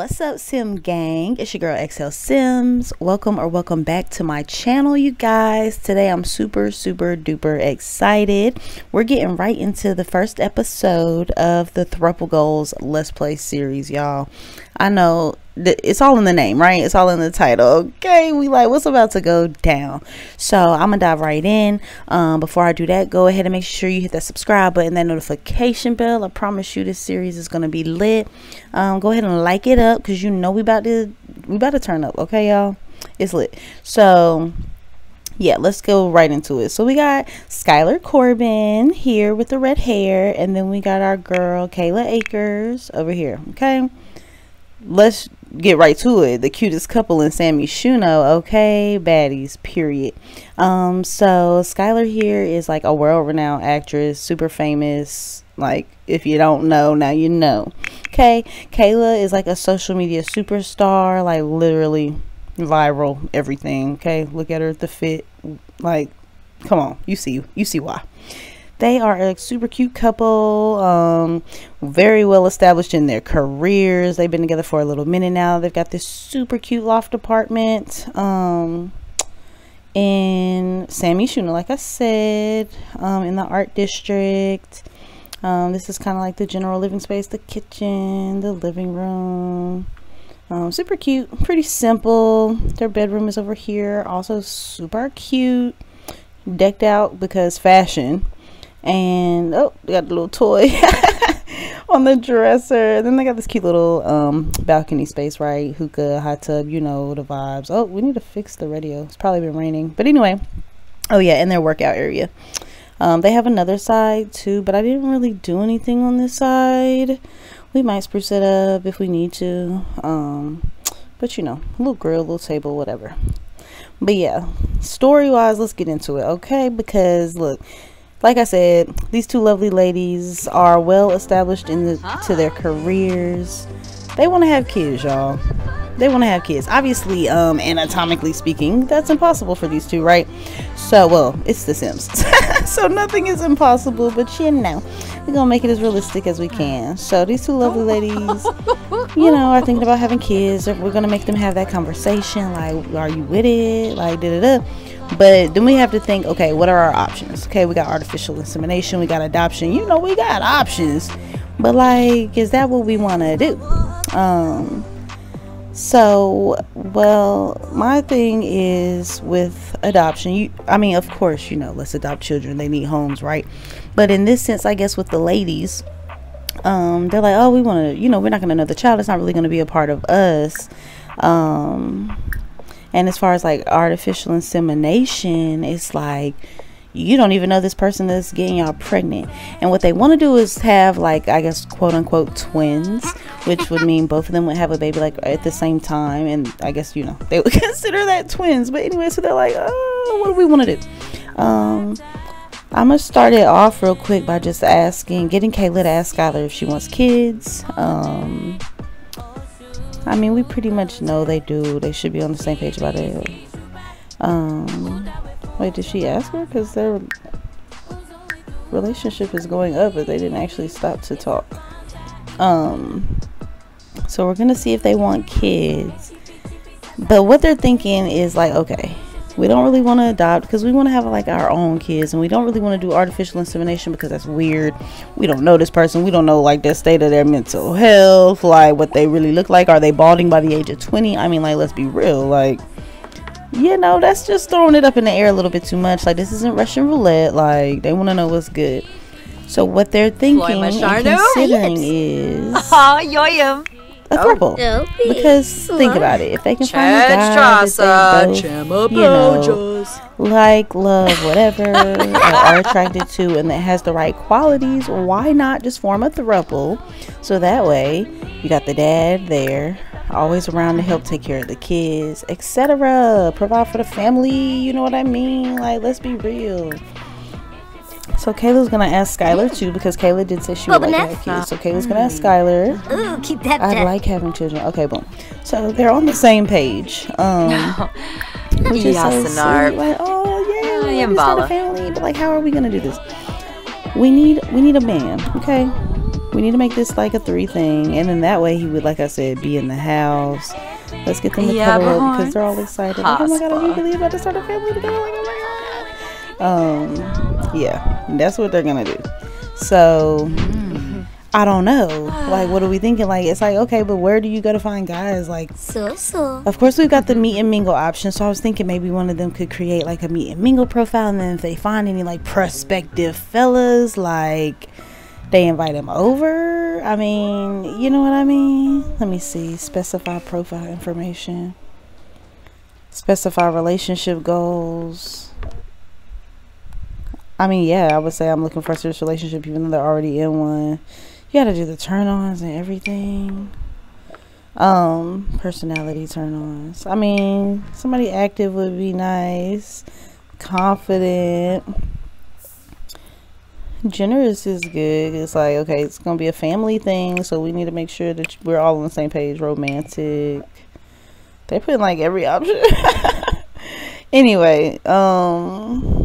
What's up, Sim Gang? It's your girl Exhale Sims. Welcome or welcome back to my channel, you guys. Today I'm super, super duper excited. We're getting right into the first episode of the Throuple Goals Let's Play series, y'all. I know it's all in the name, right? It's all in the title. Okay, we like what's about to go down. So I'm gonna dive right in. Um, before I do that, go ahead and make sure you hit that subscribe button, that notification bell. I promise you, this series is gonna be lit. Um, go ahead and like it up because you know we about to we about to turn up. Okay, y'all, it's lit. So yeah, let's go right into it. So we got Skylar Corbin here with the red hair, and then we got our girl Kayla Akers over here. Okay, let's get right to it. The cutest couple in San Myshuno, okay, baddies, period. Um, so Skylar here is like a world-renowned actress, super famous. Like, if you don't know, now you know. Okay, Kayla is like a social media superstar, like literally viral, everything. Okay, look at her, the fit, like, come on, you see, you see why. They are a super cute couple, um, very well established in their careers. They've been together for a little minute now. They've got this super cute loft apartment um, in San Myshuno, like I said, um, in the art district. Um, this is kind of like the general living space, the kitchen, the living room. Um, super cute, pretty simple. Their bedroom is over here, also super cute, decked out because fashion and oh they got a little toy on the dresser. Then they got this cute little um, balcony space right? Hookah hot tub you know the vibes. Oh we need to fix the radio. It's probably been raining. But anyway oh yeah in their workout area. Um, they have another side too but i didn't really do anything on this side. We might spruce it up if we need to um, but you know a little grill a little table whatever. But yeah story wise let's get into it okay? Because look like I said, these two lovely ladies are well established in the, to their careers. They want to have kids, y'all. They want to have kids. Obviously, um, anatomically speaking, that's impossible for these two, right? So, well, it's The Sims. so nothing is impossible, but you know, we're gonna make it as realistic as we can. So these two lovely ladies, you know, are thinking about having kids. We're gonna make them have that conversation, like, are you with it? Like, da da da but then we have to think, okay, what are our options? Okay, we got artificial insemination, we got adoption. You know, we got options. But like, is that what we want to do? Um so, well, my thing is with adoption. You I mean, of course, you know, let's adopt children. They need homes, right? But in this sense, I guess with the ladies, um they're like, "Oh, we want to, you know, we're not going to know the child. It's not really going to be a part of us." Um and as far as like artificial insemination, it's like you don't even know this person that's getting y'all pregnant. And what they want to do is have like I guess quote unquote twins, which would mean both of them would have a baby like at the same time. And I guess you know they would consider that twins. But anyway, so they're like, oh, what do we want to do? Um, I'm gonna start it off real quick by just asking, getting Kayla to ask Skylar if she wants kids. Um, I mean, we pretty much know they do. They should be on the same page about it. Um, wait, did she ask her? Because their relationship is going up, but they didn't actually stop to talk. Um, so we're gonna see if they want kids. But what they're thinking is like, okay, we don't really want to adopt because we want to have like our own kids and we don't really want to do artificial insemination because that's weird. We don't know this person. We don't know like the state of their mental health like what they really look like. Are they balding by the age of 20 i mean like let's be real like you know that's just throwing it up in the air a little bit too much. Like this isn't russian roulette. Like they want to know what's good. So what they're thinking and considering is oh, a throuple. Oh, because think about it, if they can find a guy that they both, you know, like, love, whatever, or are attracted to, and that has the right qualities, why not just form a throuple? So that way, you got the dad there, always around to help take care of the kids, etc. Provide for the family. You know what I mean? Like, let's be real. So Kayla's gonna ask Skylar too because Kayla did say she would like to have kids. So Kayla's gonna ask Skylar. Ooh, keep that. I like having children. Okay, boom. So they're on the same page. Um, which is so sweet. Like, oh yeah, we start a family. But like, how are we gonna do this? We need we need a man. Okay. we need to make this like a three thing, and then that way he would, like I said, be in the house. Let's get them to Yeah, cuddle up because they're all excited. Like, oh my god, are we really about to start a family together? Like, oh my god. Um, yeah, that's what they're gonna do. So. Mm. I don't know. Like, what are we thinking? Like, it's like, okay, but where do you go to find guys? Like, So so. of course, we've got the meet and mingle option. So I was thinking maybe one of them could create like a meet and mingle profile, and then if they find any like prospective fellas, like they invite them over. I mean, you know what I mean? Let me see. Specify profile information. Specify relationship goals. I mean, yeah, I would say I'm looking for a serious relationship, even though they're already in one. You gotta do the turn ons and everything. Um, personality turn ons. I mean, somebody active would be nice. Confident. Generous is good. It's like, okay, it's gonna be a family thing, so we need to make sure that we're all on the same page. Romantic. They put in like every option. anyway, um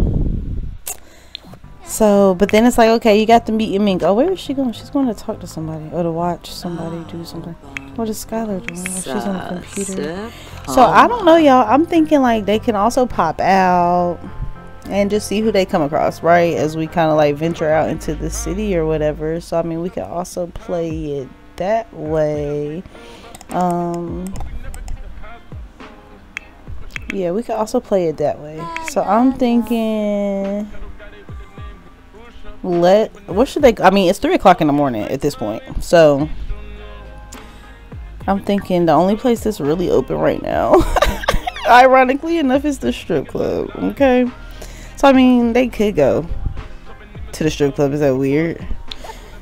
so, but then it's like, okay, you got to meet your mingle. Oh, where is she going? She's going to talk to somebody or to watch somebody do something. What is Skylar doing? She's on the computer. So I don't know, y'all. I'm thinking like they can also pop out and just see who they come across, right? As we kind of like venture out into the city or whatever. So I mean, we could also play it that way. Um Yeah, we could also play it that way. So I'm thinking let what should they i mean it's three o'clock in the morning at this point so i'm thinking the only place that's really open right now ironically enough is the strip club okay? So i mean they could go to the strip club. Is that weird?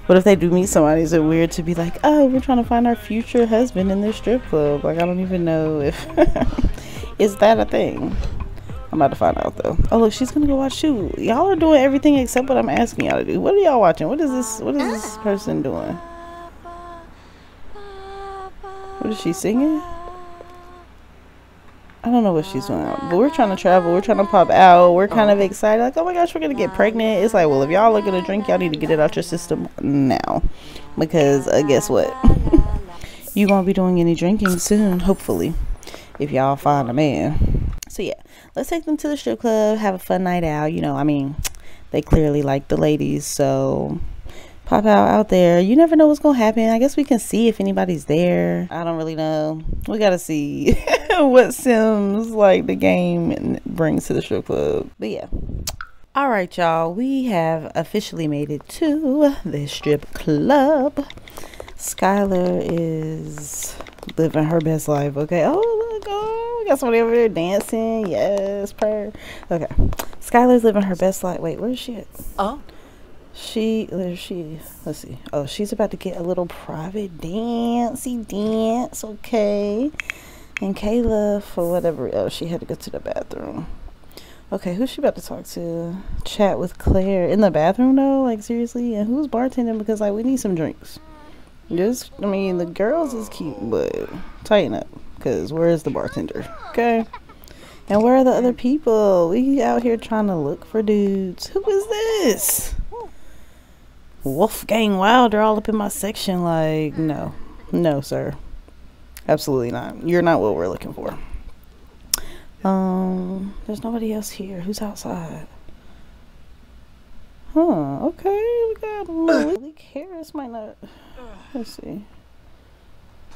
What if they do meet somebody? Is it weird to be like oh we're trying to find our future husband in this strip club. Like i don't even know if is that a thing I'm about to find out though. Oh look, she's gonna go watch shoot. Y'all are doing everything except what I'm asking y'all to do. What are y'all watching? What is this? What is this person doing? What is she singing? I don't know what she's doing, but we're trying to travel. We're trying to pop out. We're kind of excited. Like, oh my gosh, we're gonna get pregnant. It's like, well, if y'all are gonna drink, y'all need to get it out your system now, because uh, guess what? you won't be doing any drinking soon, hopefully, if y'all find a man. So yeah, let's take them to the strip club, have a fun night out. You know, I mean, they clearly like the ladies, so pop out out there. You never know what's gonna happen. I guess we can see if anybody's there. I don't really know. We gotta see what Sims like the game brings to the strip club. But yeah. All right, y'all. We have officially made it to the strip club. Skylar is living her best life. Okay. Oh, look, oh, we got somebody over there dancing. Yes, prayer. Okay. Skylar's living her best life. Wait, where is she at? Oh. She, where's she? Let's see. Oh, she's about to get a little private dancey dance. Okay. And Kayla, for whatever else, she had to go to the bathroom. Okay, who's she about to talk to? Chat with Claire in the bathroom though? Like seriously? And who's bartending? Because like we need some drinks. Just, I mean, the girls is cute, but tighten up. Because where is the bartender? Okay. And where are the other people? We out here trying to look for dudes. Who is this? Wolfgang Wilder all up in my section. Like, no. No, sir. Absolutely not. You're not what we're looking for. Um, there's nobody else here. Who's outside? Huh, okay. We got Malik Harris might not let's see.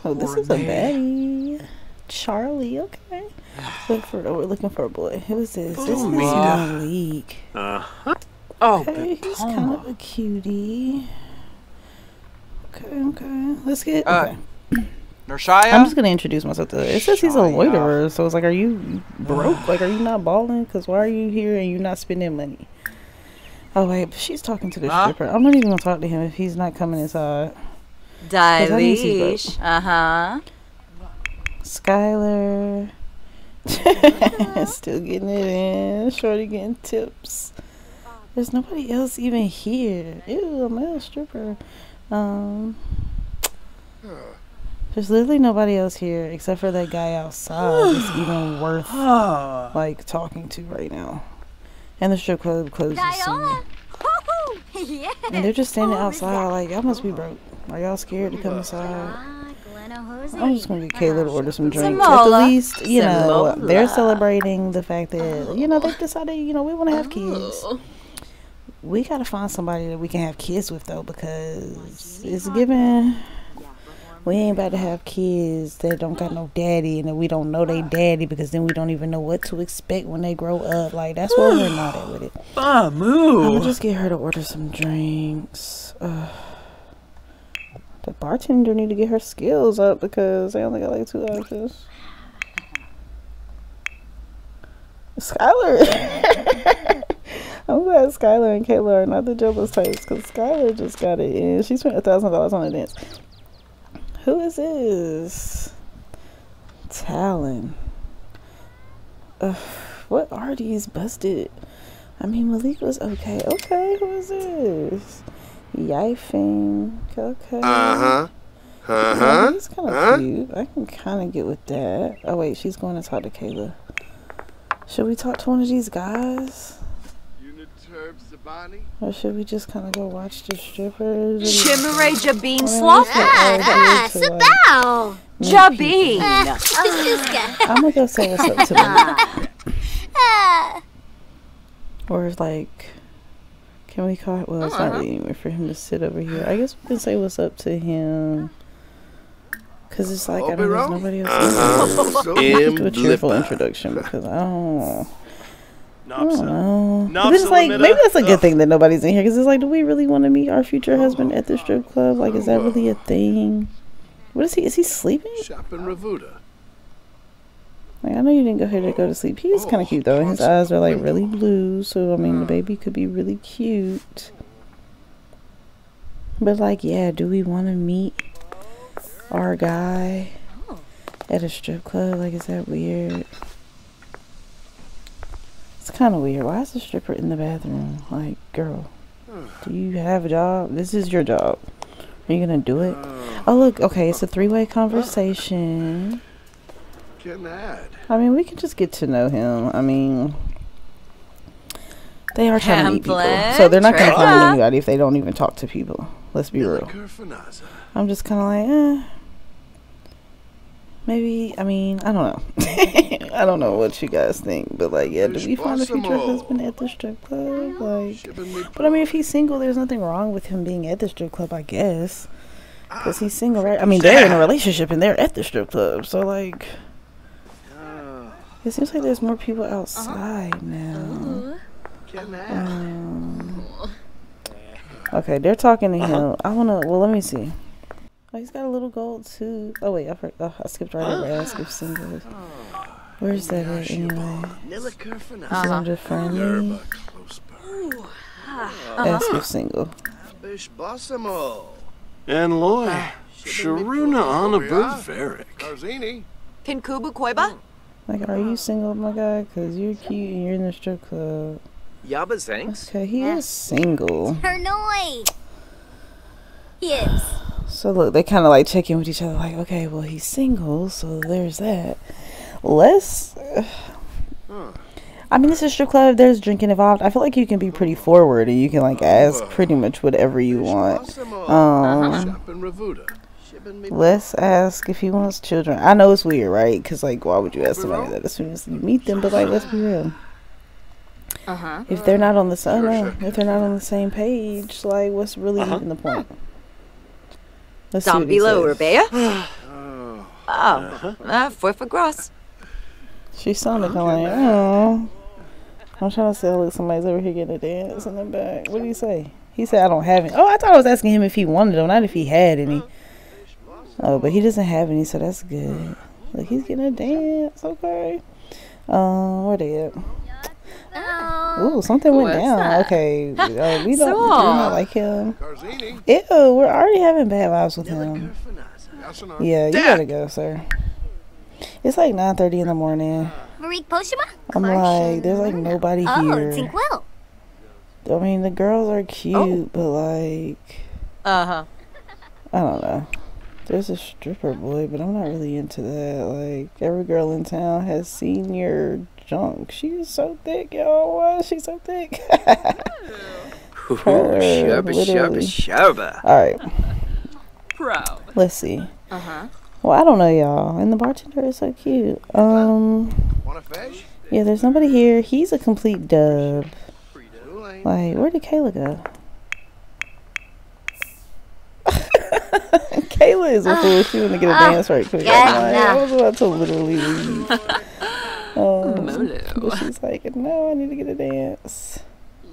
Oh, this is a baddie. Charlie, okay. Look for we're looking for a boy. Who is this? This is Malik. Uh-huh. Oh, Okay, he's kind of a cutie. Okay, okay. Let's get Uh, okay. Nershaya? I'm just gonna introduce myself to it. says he's a loiterer, so it's like, are you broke? Like, are you not balling? Cause why are you here and you're not spending money? Oh wait, but she's talking to the Huh? stripper. I'm not even gonna talk to him if he's not coming inside. That means. Uh huh. Skylar. Still getting it in. Shorty getting tips. There's nobody else even here. Ew, a male stripper. Um, there's literally nobody else here except for that guy outside that's even worth like talking to right now. And the strip club closes soon. Diola. Hoo-hoo. yeah. And they're just standing outside, like, y'all must be broke. Are y'all scared to come inside? Glenna Jose. I'm just gonna get Kayla to order some drinks. At the least, you know, they're celebrating the fact that, you know, they've decided, you know, we want to have kids. We gotta find somebody that we can have kids with, though, because it's given. We ain't about to have kids that don't got no daddy and that we don't know they daddy because then we don't even know what to expect when they grow up. Like, that's where we're not at with it. Ah, move. I'm moo. gonna just get her to order some drinks. Uh, the bartender need to get her skills up because they only got like two options. Skylar. I'm glad Skylar and Kayla are not the jealous types because Skylar just got it in. She spent a thousand dollars on a dance. Who is this? Talon. Ugh, what are these busted? I mean, Malik was okay. Okay, who is this? Yifing. Okay. Uh huh. Uh Yeah, huh. he's kind of Huh? cute. I can kind of get with that. Oh, wait, she's going to talk to Kayla. Should we talk to one of these guys? Unit Terb Sabani. Or should we just kind of go watch the strippers? Chimere Jabin Well, Sloth. that's what I Ah, did to, like, Sabao. meet Jabin. Suska. I'm gonna go say what's up to them. Ah. Or it's like, can we call? it? Well, it's not uh-huh. really anywhere for him to sit over here. I guess we can say what's up to him. Cause it's like I mean, there's Obero? nobody else. Huh. Let's do a cheerful introduction because I don't. I don't know. Knob But it's like maybe that's a good thing that nobody's in here because it's like, do we really want to meet our future husband at the strip club? Like, is that really a thing? What is he? Is he sleeping? Shopping Ravuda. Like, I know you didn't go here to go to sleep. He is kind of oh, cute though, and his eyes are like really blue. So I mean, the mm. baby could be really cute. But like, yeah, do we want to meet our guy oh. at a strip club? Like, is that weird? It's kind of weird. Why is the stripper in the bathroom? Like, girl, hmm. do you have a job? This is your job. Are you gonna do it? Oh. oh, look. Okay, it's a three-way conversation. Can add. I mean, we can just get to know him. I mean, they are trying to meet people, so they're not going to Pamphlet, find anybody if they don't even talk to people. Let's be real. I'm just kind of like, eh. Maybe. I mean, I don't know. I don't know what you guys think, but like, yeah, do we find a future husband at the strip club? Like, but I mean, if he's single, there's nothing wrong with him being at the strip club, I guess. Because he's single, right? I mean, they're in a relationship and they're at the strip club, so like. It seems like there's more people outside now. Can add. Um, okay, they're talking to him. I wanna. Well, let me see. Oh, he's got a little gold too. Oh wait, I, for, oh, I skipped right over ask if single. Where's that at anyway? Nilla Kerfanaza. Uh-huh. Under friendly. Yerba close bird. Ask if single. And Loy. Sharuna Anna Yeah. Bavaric. Karzini. Pinkubu Koiba. Like, are you single, my guy? Cause you're cute and you're in the strip club. Yabba thanks. Okay, he is single. Hernoi. Yes. So look, they kind of like check in with each other, like, okay, well, he's single, so there's that. Let's. I mean, it's a strip club. There's drinking involved. I feel like you can be pretty forward and you can like ask pretty much whatever you want. Bossimo. Um, let's ask if he wants children. I know it's weird, right? Because like, why would you ask somebody that as soon as you meet them? But like, let's be real. Uh huh. If they're not on the same, if they're not on the same page, like, what's really even the point? Let's see what he Zombilo says. Rebea. Oh. Oh, uh, for for gross. She sounded kind of like, oh. I'm trying to say, look, somebody's over here getting a dance in the back. What do you say? He said, I don't have any. Oh, I thought I was asking him if he wanted them, not if he had any. Oh, but he doesn't have any, so that's good. Look, he's getting a dance. Okay. Um, where they at? Oh. Ooh, something went What's down. that? Okay, uh, we don't, we do not like him. Karzini. Ew, we're already having bad vibes with him. Yeah, you gotta go, sir. It's like 9:30 in the morning. Marik Poshima? I'm like, there's like nobody Oh, here. I mean, the girls are cute, but like, Uh huh. I don't know. There's a stripper boy, but I'm not really into that. Like, every girl in town has seen your junk. She is so thick, y'all. Why is she so thick? Her, Sherba, sherba, literally. All right, Proud. let's see. Uh huh. Well, I don't know, y'all. And the bartender is so cute. Um, Want a fish? yeah, there's nobody here. He's a complete dub. Like, where did Kayla go? Kayla is a fool. She want to get a dance right quick. I'm like, I was about to literally leave. Um, but she's like, no, I need to get a dance.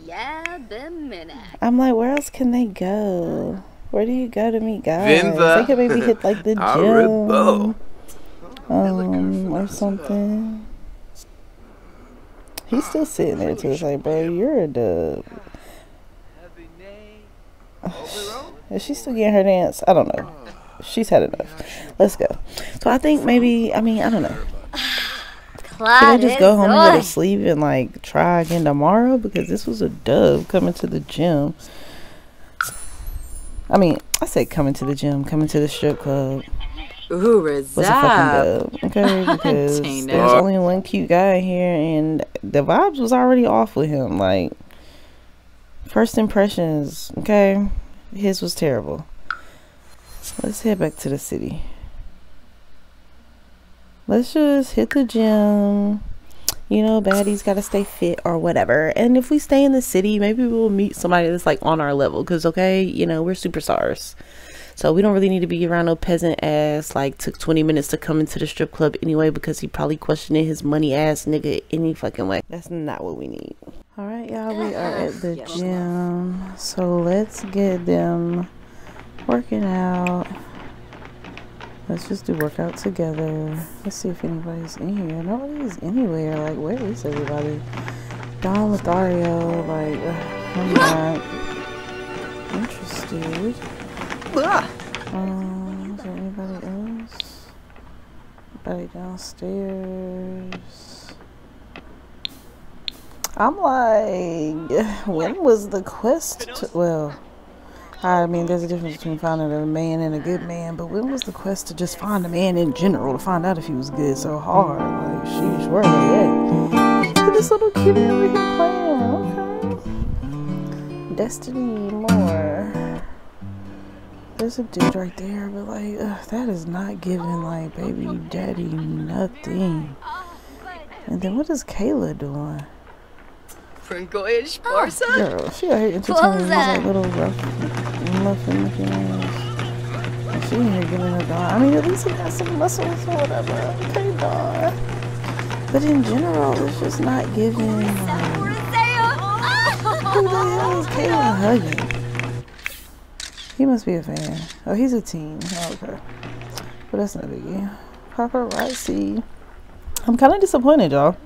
Yeah, the minute. I'm like, where else can they go? Where do you go to meet guys? Vinva. They could maybe hit like the Haribo. gym, um, or something. He's still sitting there too. It's like, bro, you're a dub. Is she still getting her dance? I don't know. She's had enough. Let's go. So I think maybe. I mean, I don't know. Can I just go home and go to sleep and like try again tomorrow? Because this was a dub coming to the gym. I mean, I said coming to the gym, coming to the strip club Ooh, was a fucking dub. Okay, because there's only one cute guy here, and the vibes was already off with him. Like first impressions, okay, his was terrible. So let's head back to the city. Let's just hit the gym. You know, baddies got to stay fit or whatever. And if we stay in the city, maybe we'll meet somebody that's like on our level. Because, okay, you know, we're superstars. So we don't really need to be around no peasant ass. Like, took 20 minutes to come into the strip club anyway because he probably questioning his money ass nigga any fucking way. That's not what we need. All right, y'all, we are at the gym. So let's get them working out. Let's just do workout together. Let's see if anybody's in here. Nobody's anywhere. Like, where is everybody? Don Lothario, like, I'm not interested. Um, is there anybody else? Anybody downstairs? I'm like, when was the quest? To, well, I mean, there's a difference between finding a man and a good man, but when was the quest to just find a man in general to find out if he was good so hard? Like, sheesh, where are they at? Look at this little kid over here playing. Okay. Destiny more. There's a dude right there, but like, ugh, that is not giving like baby daddy nothing. And then what is Kayla doing? Francois Barca? Girl, she out here entertaining these that? like little rough muffin looking ass. She ain't here giving a dog. I mean, at least he got some muscles or whatever. Okay, dog. But in general, it's just not giving. Like, um, who the hell is Kayla hugging? He must be a fan. Oh, he's a teen. Oh, okay. But that's no biggie. Paparazzi. I'm kind of disappointed, y'all.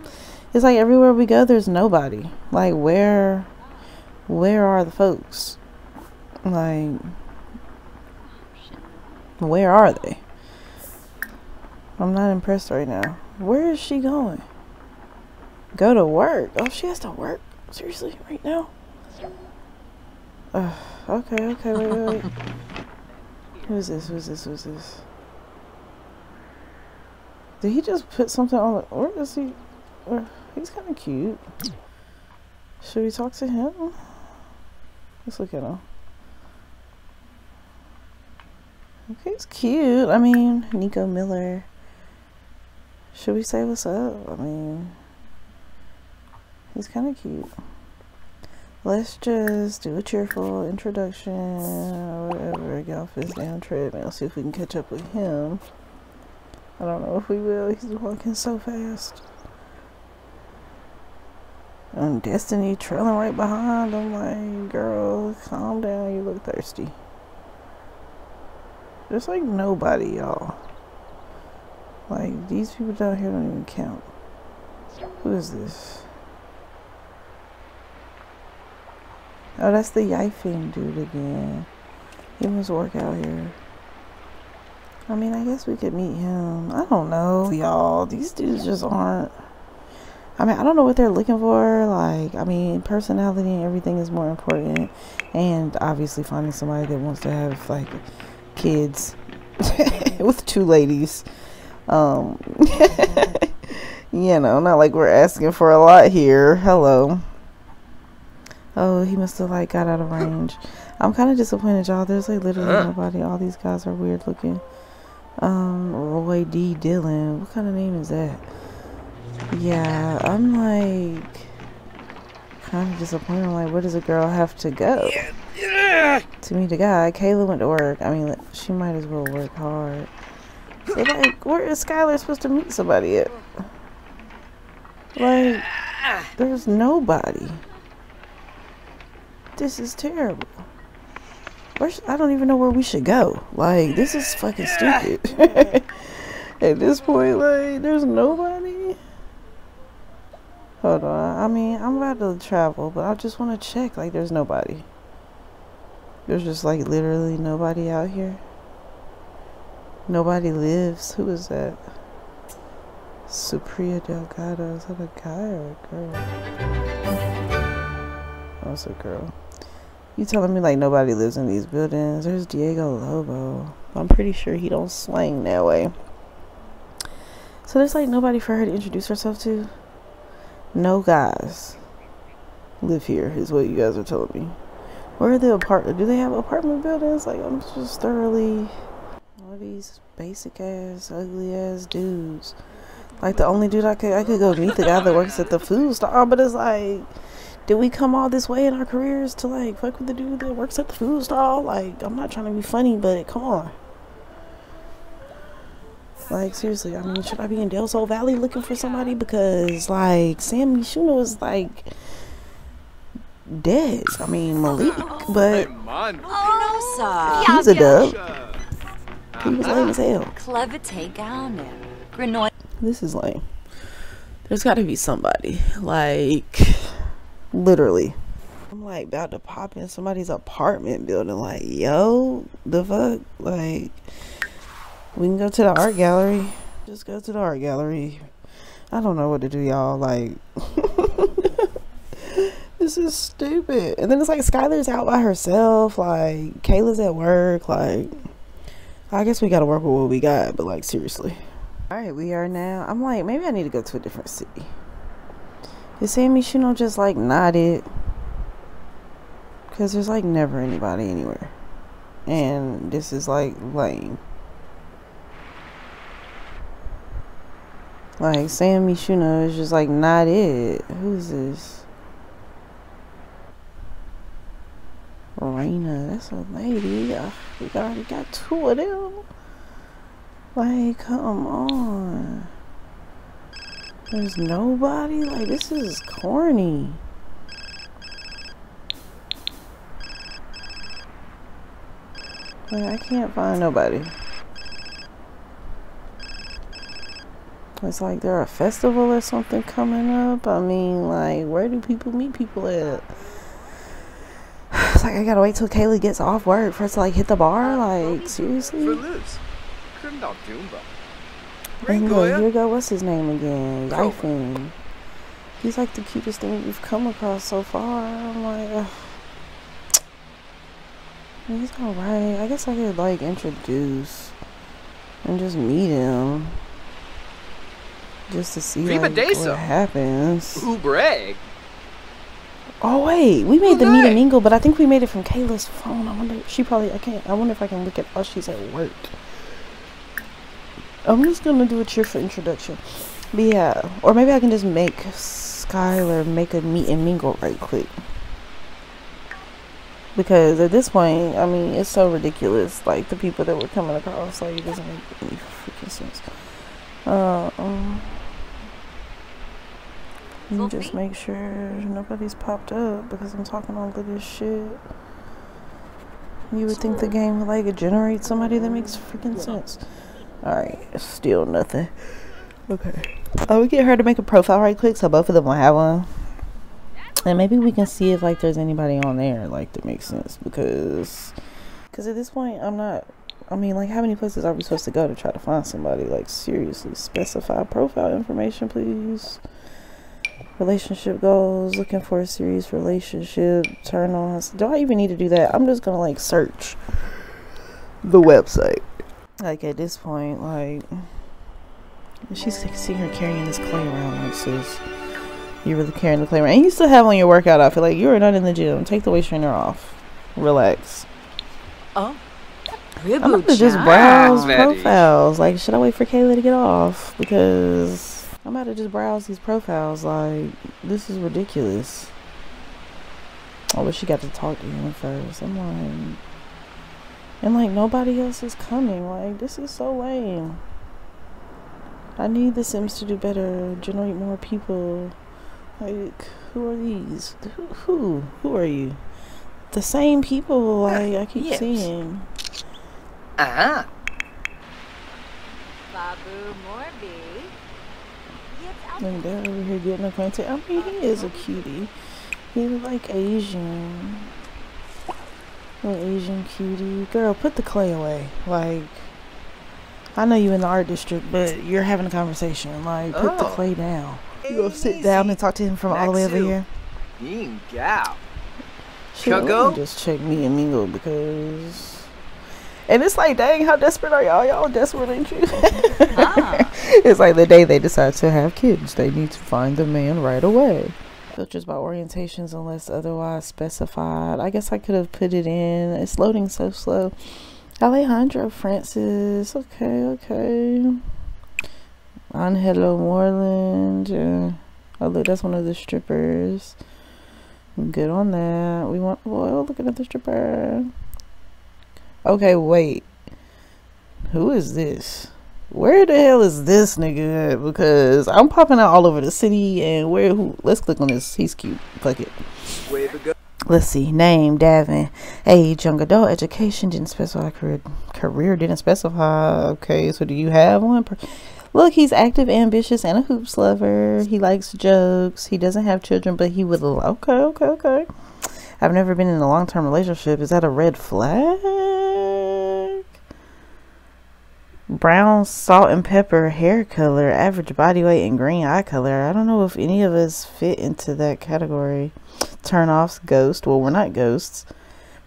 It's like everywhere we go, there's nobody. Like, where, where are the folks? Like, where are they? I'm not impressed right now. Where is she going? Go to work. Oh, she has to work. Seriously, right now? Uh, okay, okay, wait, wait, wait. Who's this? Who's this? Who's this? Did he just put something on the? Where is he? He's kind of cute. Should we talk to him? Let's look at him. Okay, he's cute. I mean, Nico Miller. Should we say what's up? I mean, he's kind of cute. Let's just do a cheerful introduction or whatever. Get off his damn treadmill. See if we can catch up with him. I don't know if we will. He's walking so fast. And Destiny trailing right behind. I'm like, girl, calm down. You look thirsty. There's like nobody, y'all. Like, these people down here don't even count. Who is this? Oh, that's the Yifing dude again. He must work out here. I mean, I guess we could meet him. I don't know, y'all. These dudes just aren't. I mean, I don't know what they're looking for. Like, I mean, personality and everything is more important. And obviously, finding somebody that wants to have, like, kids with two ladies. Um, you know, not like we're asking for a lot here. Hello. Oh, he must have like got out of range. I'm kind of disappointed, y'all. There's like literally nobody. All these guys are weird looking. Um, Roy D. Dillon. What kind of name is that? Yeah, I'm like kind of disappointed. I'm like, where does a girl have to go to meet a guy? Kayla went to work. I mean, she might as well work hard. So like, where is Skylar supposed to meet somebody at? Like, there's nobody. This is terrible. I don't even know where we should go. Like, this is fucking stupid. At this point, like, there's nobody. Hold on. I mean, I'm about to travel, but I just want to check. Like, there's nobody. There's just, like, literally nobody out here. Nobody lives. Who is that? Supriya Delgado. Is that a guy or a girl? Oh, it's a girl. You telling me like nobody lives in these buildings? There's Diego Lobo. I'm pretty sure he don't slang that way. So there's like nobody for her to introduce herself to. No guys live here, is what you guys are telling me. Where are the apartment? Do they have apartment buildings? Like I'm just thoroughly all these basic ass, ugly ass dudes. Like the only dude I could I could go meet the guy that works at the food stall, but it's like, did we come all this way in our careers to like fuck with the dude that works at the food stall? Like I'm not trying to be funny, but come on. Like seriously, I mean, should I be in Del Sol Valley looking for somebody because like San Myshuno is like dead. I mean Malik, oh. but Oh, no, sir. he's a dub. He was lame as hell. Clever take on it. This is lame. There's got to be somebody. Like, literally. I'm like about to pop in somebody's apartment building. Like, yo, the fuck? Like, we can go to the art gallery. Just go to the art gallery. I don't know what to do, y'all. Like, this is stupid. And then it's like Skylar's out by herself. Like, Kayla's at work. Like, I guess we got to work with what we got. But, like, seriously. All right, we are now. I'm like, maybe I need to go to a different city. Is San Myshuno just like nodded? Because there's like never anybody anywhere. And this is like lame. Like, San Myshuno is just like not it. Who's this? Raina, that's a lady. We already got two of them. Like, come on. There's nobody? Like, this is corny. Like, I can't find nobody. It's like there a festival or something coming up. I mean, like, where do people meet people at? It's like I gotta wait till Kaylee gets off work for us to like hit the bar. Like, seriously? And oh look, here go what's his name again? Yifin. He's like the cutest thing we've come across so far. I'm like, ugh. he's alright. I guess I could like introduce and just meet him, just to see what happens. Ubreg. Oh wait, we made the meet and mingle, but I think we made it from Kayla's phone. I wonder she probably I can't. I wonder if I can look at Oh, she's at work. I'm just gonna do a cheerful introduction. But yeah, or maybe I can just make Skylar make a meet and mingle right quick. Because at this point, I mean, it's so ridiculous. Like the people that we're coming across, like it doesn't make any freaking sense. Uh, um, me just make sure nobody's popped up because I'm talking all of this shit. You would think the game would like generate somebody that makes freaking sense. Alright, still nothing. Okay. Oh, I would get her to make a profile right quick so both of them will have one. And maybe we can see if like there's anybody on there like that makes sense because because at this point I'm not I mean like how many places are we supposed to go to try to find somebody like seriously specify profile information please relationship goals looking for a serious relationship turn on do I even need to do that I'm just gonna like search the website like at this point like she's like, seeing her carrying this clay around like sis You really carrying the clay around And you still have on your workout outfit. Like, you are not in the gym. Take the waist trainer off. Relax. Oh. I'm about to just browse profiles. Like, should I wait for Kayla to get off? Because I'm about to just browse these profiles. Like, this is ridiculous. Oh, but she got to talk to him first. I'm like, and like nobody else is coming. Like, this is so lame. I need the Sims to do better, generate more people. Like, who are these? Who? Who, who are you? The same people. Like, I keep Yes. seeing. Ah, Babu Morbi. Look, they're over here getting acquainted. I mean, he is a cutie. He's like Asian. Little Asian cutie. Girl, put the clay away. Like, I know you in the art district, but you're having a conversation. Like, put the Oh. clay down. You gonna sit down and talk to him from all the way over here? Ying Gao. Me just check me and Mingo because. And it's like, dang, how desperate are y'all? Y'all desperate, ain't you? Ah. it's like the day they decide to have kids, they need to find the man right away. Filters by orientations unless otherwise specified. I guess I could have put it in. It's loading so slow. Alejandro Francis. Okay, okay. Angelo Moreland. Uh, oh, look, that's one of the strippers. Good on that. We want. Well, looking at the stripper. Okay, wait. Who is this? Where the hell is this nigga at? Because I'm popping out all over the city and where who let's click on this. He's cute. Fuck it. Way to go. Let's see. Name Davin. Age young adult. Education didn't specify career career didn't specify. Okay, so do you have one? Look, he's active, ambitious, and a hoops lover. He likes jokes. He doesn't have children, but he would. Okay, okay, okay. I've never been in a long term relationship. Is that a red flag? Brown salt and pepper hair color, average body weight, and green eye color. I don't know if any of us fit into that category. Turn offs, ghost. Well, we're not ghosts.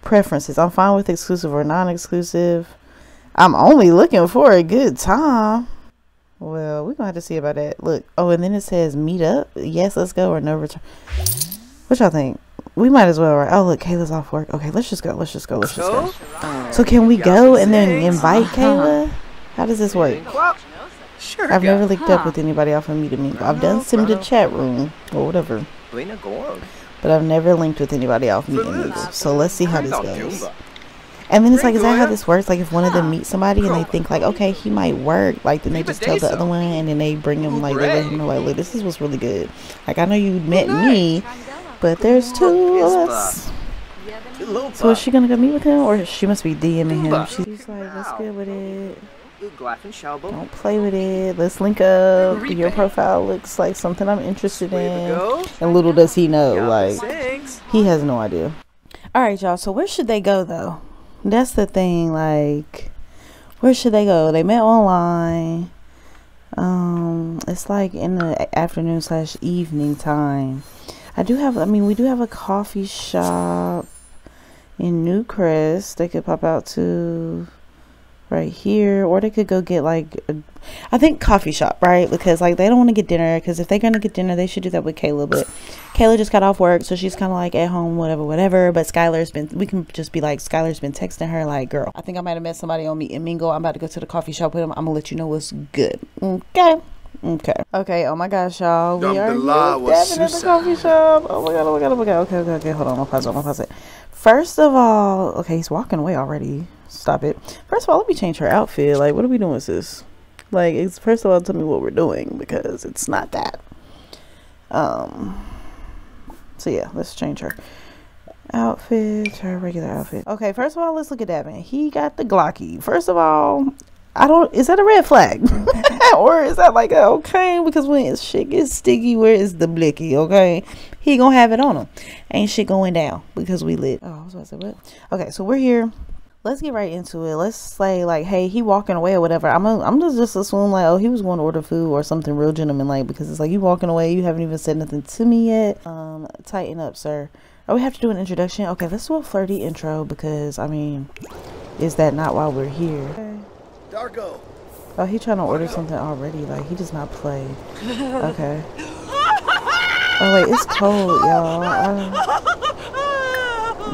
Preferences. I'm fine with exclusive or non exclusive. I'm only looking for a good time. Well, we're gonna have to see about that. Look, oh, and then it says meet up. Yes, let's go or no return. What y'all think? We might as well, right? Oh, look, Kayla's off work. Okay, let's just go. Let's just go. Let's just go. So, can we go and then invite Kayla? How does this work? sure. I've never linked up with anybody off of Meet Me. I've done some to chat room or whatever, but I've never linked with anybody off Meet Me. So let's see how this goes. And then it's like, is that how this works? Like, if one of them meets somebody and they think like, okay, he might work, like then they just tell the other one, and then they bring him like they let him know like, look, this is what's really good. Like, I know you met me, but there's two of us. So is she gonna go meet with him, or she must be DMing him? She's like, let's get with it. Don't play with it. Let's link up. Your profile looks like something I'm interested in. And little does he know, like he has no idea. All right, y'all. So where should they go though? That's the thing. Like, where should they go? They met online. Um, it's like in the afternoon slash evening time. I do have. I mean, we do have a coffee shop in Newcrest. They could pop out to right here, or they could go get like. A, I think coffee shop, right? Because like they don't want to get dinner. Because if they're gonna get dinner, they should do that with Kayla. But Kayla just got off work, so she's kind of like at home, whatever, whatever. But Skylar's been. We can just be like, Skylar's been texting her, like, girl, I think I might have met somebody on Meet and Mingle. I'm about to go to the coffee shop with him. I'm gonna let you know what's good. Okay. Okay. Okay. Oh my gosh, y'all. We are here at the coffee shop. Oh my god. Oh my god. Oh my god. Okay. Okay. Okay. Hold on. I'll pause it. I'll pause it. First of all, okay, he's walking away already. Stop it. First of all, let me change her outfit. Like, what are we doing with this? Like, it's first of all, tell me what we're doing because it's not that. Um. So yeah, let's change her outfit. Her regular outfit. Okay. First of all, let's look at man. He got the Glocky. First of all, I don't. Is that a red flag, or is that like a okay? Because when shit gets sticky, where is the blicky? Okay, he gonna have it on him. Ain't shit going down because we lit. Oh, I was about to say what? Okay, so we're here. Let's get right into it. Let's say like, hey, he walking away or whatever. I'm gonna, I'm just just assume like, oh, he was going to order food or something real gentleman like because it's like you walking away, you haven't even said nothing to me yet. Um, tighten up, sir. Oh, we have to do an introduction. Okay, let's do a flirty intro because I mean, is that not why we're here? Darko. Oh, he trying to order something already. Like he does not play. Okay. Oh wait, it's cold, y'all. Uh,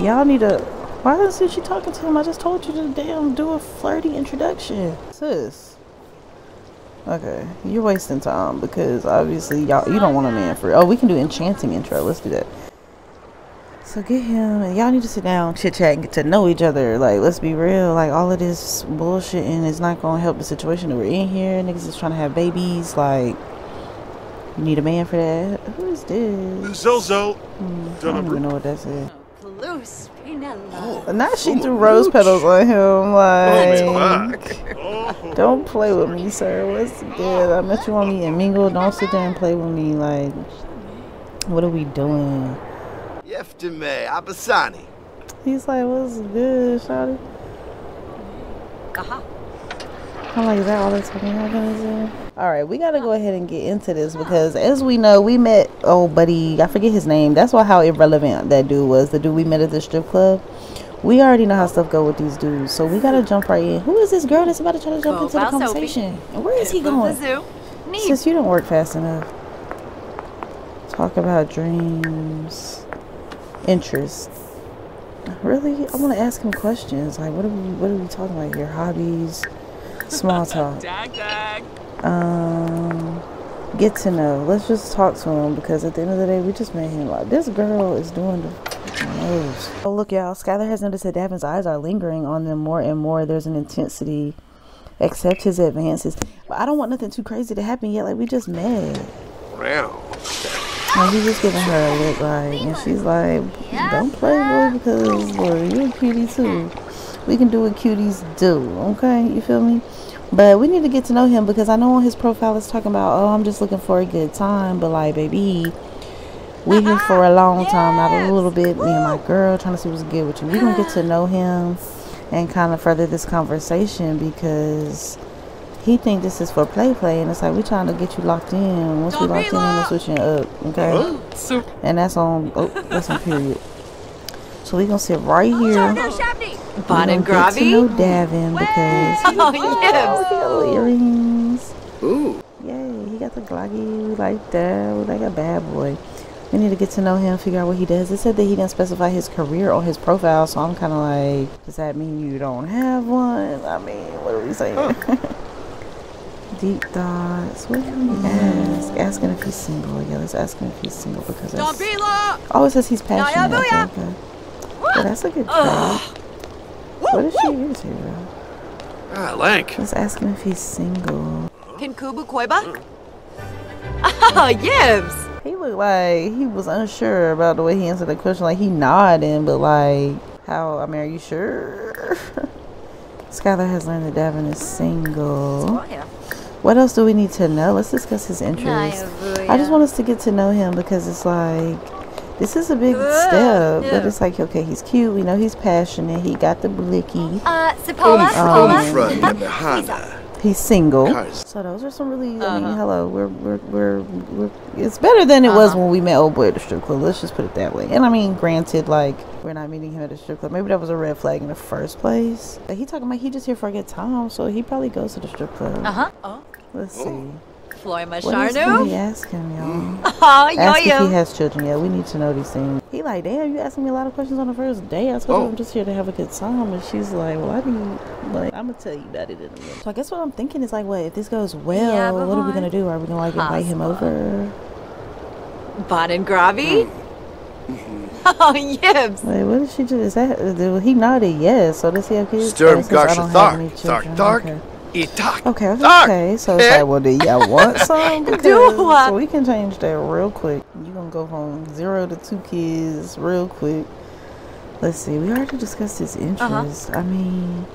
y'all need to. Why isn't she talking to him? I just told you to damn do a flirty introduction, sis. Okay, you're wasting time because obviously y'all you don't want a man for. Oh, we can do enchanting intro. Let's do that. So get him and y'all need to sit down, chit chat, and get to know each other. Like, let's be real. Like, all of this bullshit and it's not gonna help the situation that we're in here. Niggas is trying to have babies. Like, you need a man for that. Who is this? Zozo. Hmm, I don't even know what that said. Plus Pinella. Now she threw rose petals on him. Like, Oh, don't play with me, sir. What's good? I met you on me and mingle. Don't sit there and play with me. Like, what are we doing? Yeftime Abasani. He's like, what's good, shawty? Aha. I'm like, is that all that's talking about? All right, we gotta go ahead and get into this because, as we know, we met old buddy. I forget his name. That's why how irrelevant that dude was. The dude we met at the strip club. We already know how stuff go with these dudes, so we gotta jump right in. Who is this girl that's about to try to jump Go into the conversation? And where is he The going? zoo. Since you don't work fast enough. Talk about dreams, interests. Really, I want to ask him questions. Like, what are we? What are we talking about here? Hobbies, small talk. Dag dag. Um, get to know. Let's just talk to him because at the end of the day, we just made him like this girl is doing the most. Oh look, y'all. Skylar has noticed that Davin's eyes are lingering on them more and more. There's an intensity. Accept his advances, but I don't want nothing too crazy to happen yet. Like we just met. Wow. And he's just giving her a look like, and she's like, don't play boy because boy, you're a cutie too. We can do what cuties do, okay? You feel me? But we need to get to know him because I know on his profile it's talking about, oh, I'm just looking for a good time. But like, baby, we here for a long time, not a little bit. Me and my girl trying to see what's good with you. We're gonna get to know him and kind of further this conversation because he think this is for play play and it's like we trying to get you locked in. Once we locked in we're switching up okay? And that's on oh that's on period. So we gonna sit right here. No, Shabney. we Bon and gonna get to know Davin because he, Oh, oh, yes. he got earrings. Ooh. yay he got the gloggy we like that we like a bad boy. We need to get to know him figure out what he does. It said that he didn't specify his career on his profile so i'm kind of like does that mean you don't have one? I mean what are we saying Deep thoughts. What can we ask? Asking if he's single. Yeah, let's ask him if he's single because that's. Dombila. Oh, it says he's passionate. Okay, booyah. okay. Well, that's a good try. What is she irritated about? Ah, Lank. Let's ask him if he's single. Kinkubu Koiba. Ah, yibs. He looked like he was unsure about the way he answered the question. Like he nodding, but like, how? I mean, are you sure? Skylar has learned that Davin is single. What else do we need to know? Let's discuss his interests. I just want us to get to know him because it's like this is a big step. But it's like okay, he's cute. We know he's passionate. He got the blicky. Uh, Sipola. Um, Sipola. Front and behind. He's single. So those are some really. I mean, hello. We're we're we're, we're it's better than it was when we met old boy at the strip club. Let's just put it that way. And I mean, granted, like we're not meeting him at the strip club. Maybe that was a red flag in the first place. But he talking about he just here for a good time, so he probably goes to the strip club. Uh huh. Oh. Let's see. Floima What else can we Sharnu. ask him, y'all? Oh, Ask if he has children. Yeah, we need to know these things. He like, damn, you asking me a lot of questions on the first day. I told Oh. her I'm just here to have a good time, and she's like, well, I need, like, I'm gonna tell you about it in a minute. So I guess what I'm thinking is like, what if this goes well? Yeah, what are we gonna do? Are we gonna like invite him over? Bon and Gravy. Oh, yibs. Wait, what did she do? Is that uh, he nodded yes? So does he have kids? Sturm it says, I don't Garsha have any Thark. Thark, Thark. Okay. Itak. Okay. So it's like, well, do y'all want some? Because, I? so we can change that real quick. You gonna go from zero to two kids real quick. Let's see. We already discussed his interests. I mean,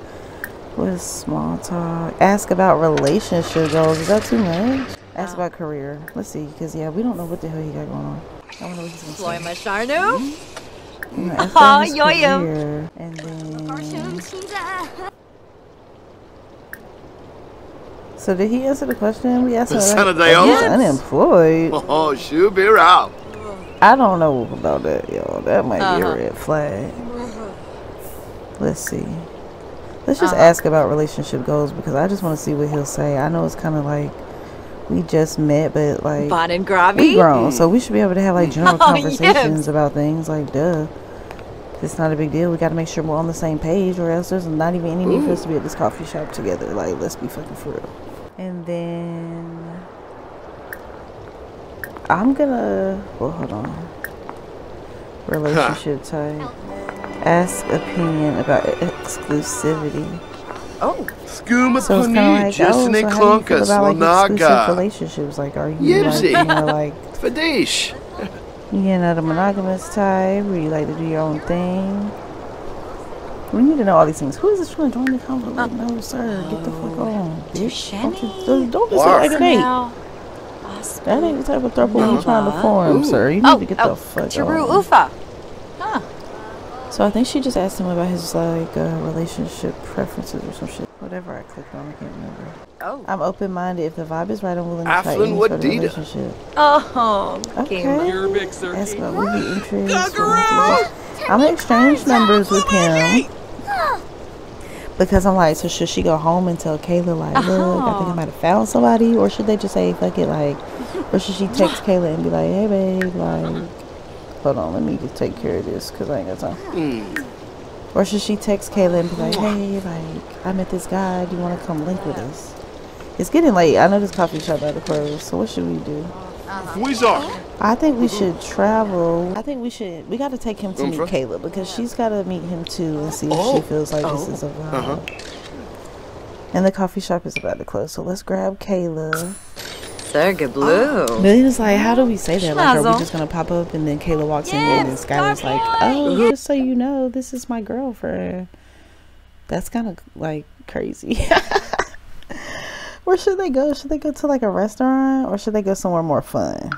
what small talk? Ask about relationship goals. Is that too much? Ask about career. Let's see, because yeah, we don't know what the hell he got going on. I don't know what he's gonna say. Floima Sharnu. I'm mm-hmm. gonna ask Aw, about his yo-yo. and then. So did he answer the question? We asked him. Son of like, oh, he's Dios. unemployed. Oh, should be out. I don't know about that, yo. That might be a Uh-huh. red flag. Let's see. Let's just ask about relationship goals because I just want to see what he'll say. I know it's kind of like we just met, but like Bon and we grown, so we should be able to have like general Oh, conversations yes. about things. Like, duh, it's not a big deal. We got to make sure we're on the same page, or else there's not even any need for us to be at this coffee shop together. Like, let's be fucking for real. And then I'm gonna. Well, hold on. Relationship type. Ask opinion about exclusivity. Oh, Skooma So it's kind of like, oh, so how do you feel Klunkas, about like exclusive relationships? Like, are you like, you know, like Fadish. you know, the monogamous type, where you like to do your own thing? We need to know all these things. Who is this trying to join the convo? Like, no, sir, get the fuck on. bitch. Don't you don't, don't just Bark. like an eight. That ain't the type of throuple we're trying to form, sir. You need Oh, to get oh, the fuck Charu on. Ufa. Huh. So I think she just asked him about his like uh, relationship preferences or some shit. Whatever I clicked on, I can't remember. Oh. I'm open minded. If the vibe is right, I'm willing to try Aflin any sort of Wadida. relationship. Oh, Okay. You're a big circuit. Ask about movie interests. I'm gonna exchange numbers with him. Because I'm like, so should she go home and tell Kayla like, look, I think I uh-huh. might have found somebody, or should they just say fuck it, like, or should she text Kayla and be like, hey babe, like, hold on, let me just take care of this because I ain't got time. Hmm. Or should she text Kayla and be like, hey, like, I met this guy, do you want to come link with us? It's getting late. I know this coffee shop about to close, so what should we do? Wizard. I think we should travel. I think we should. We got to take him to meet Umfra? Kayla because she's got to meet him too and see if she oh. feels like this oh. is a vibe. Uh-huh. And the coffee shop is about to close, so let's grab Kayla. Serga Blue. But then it's like, how do we say that? Like, are we just gonna pop up and then Kayla walks in and then Skylar's like, oh, just so you know, this is my girlfriend. That's kind of like crazy. Where should they go? Should they go to like a restaurant or should they go somewhere more fun?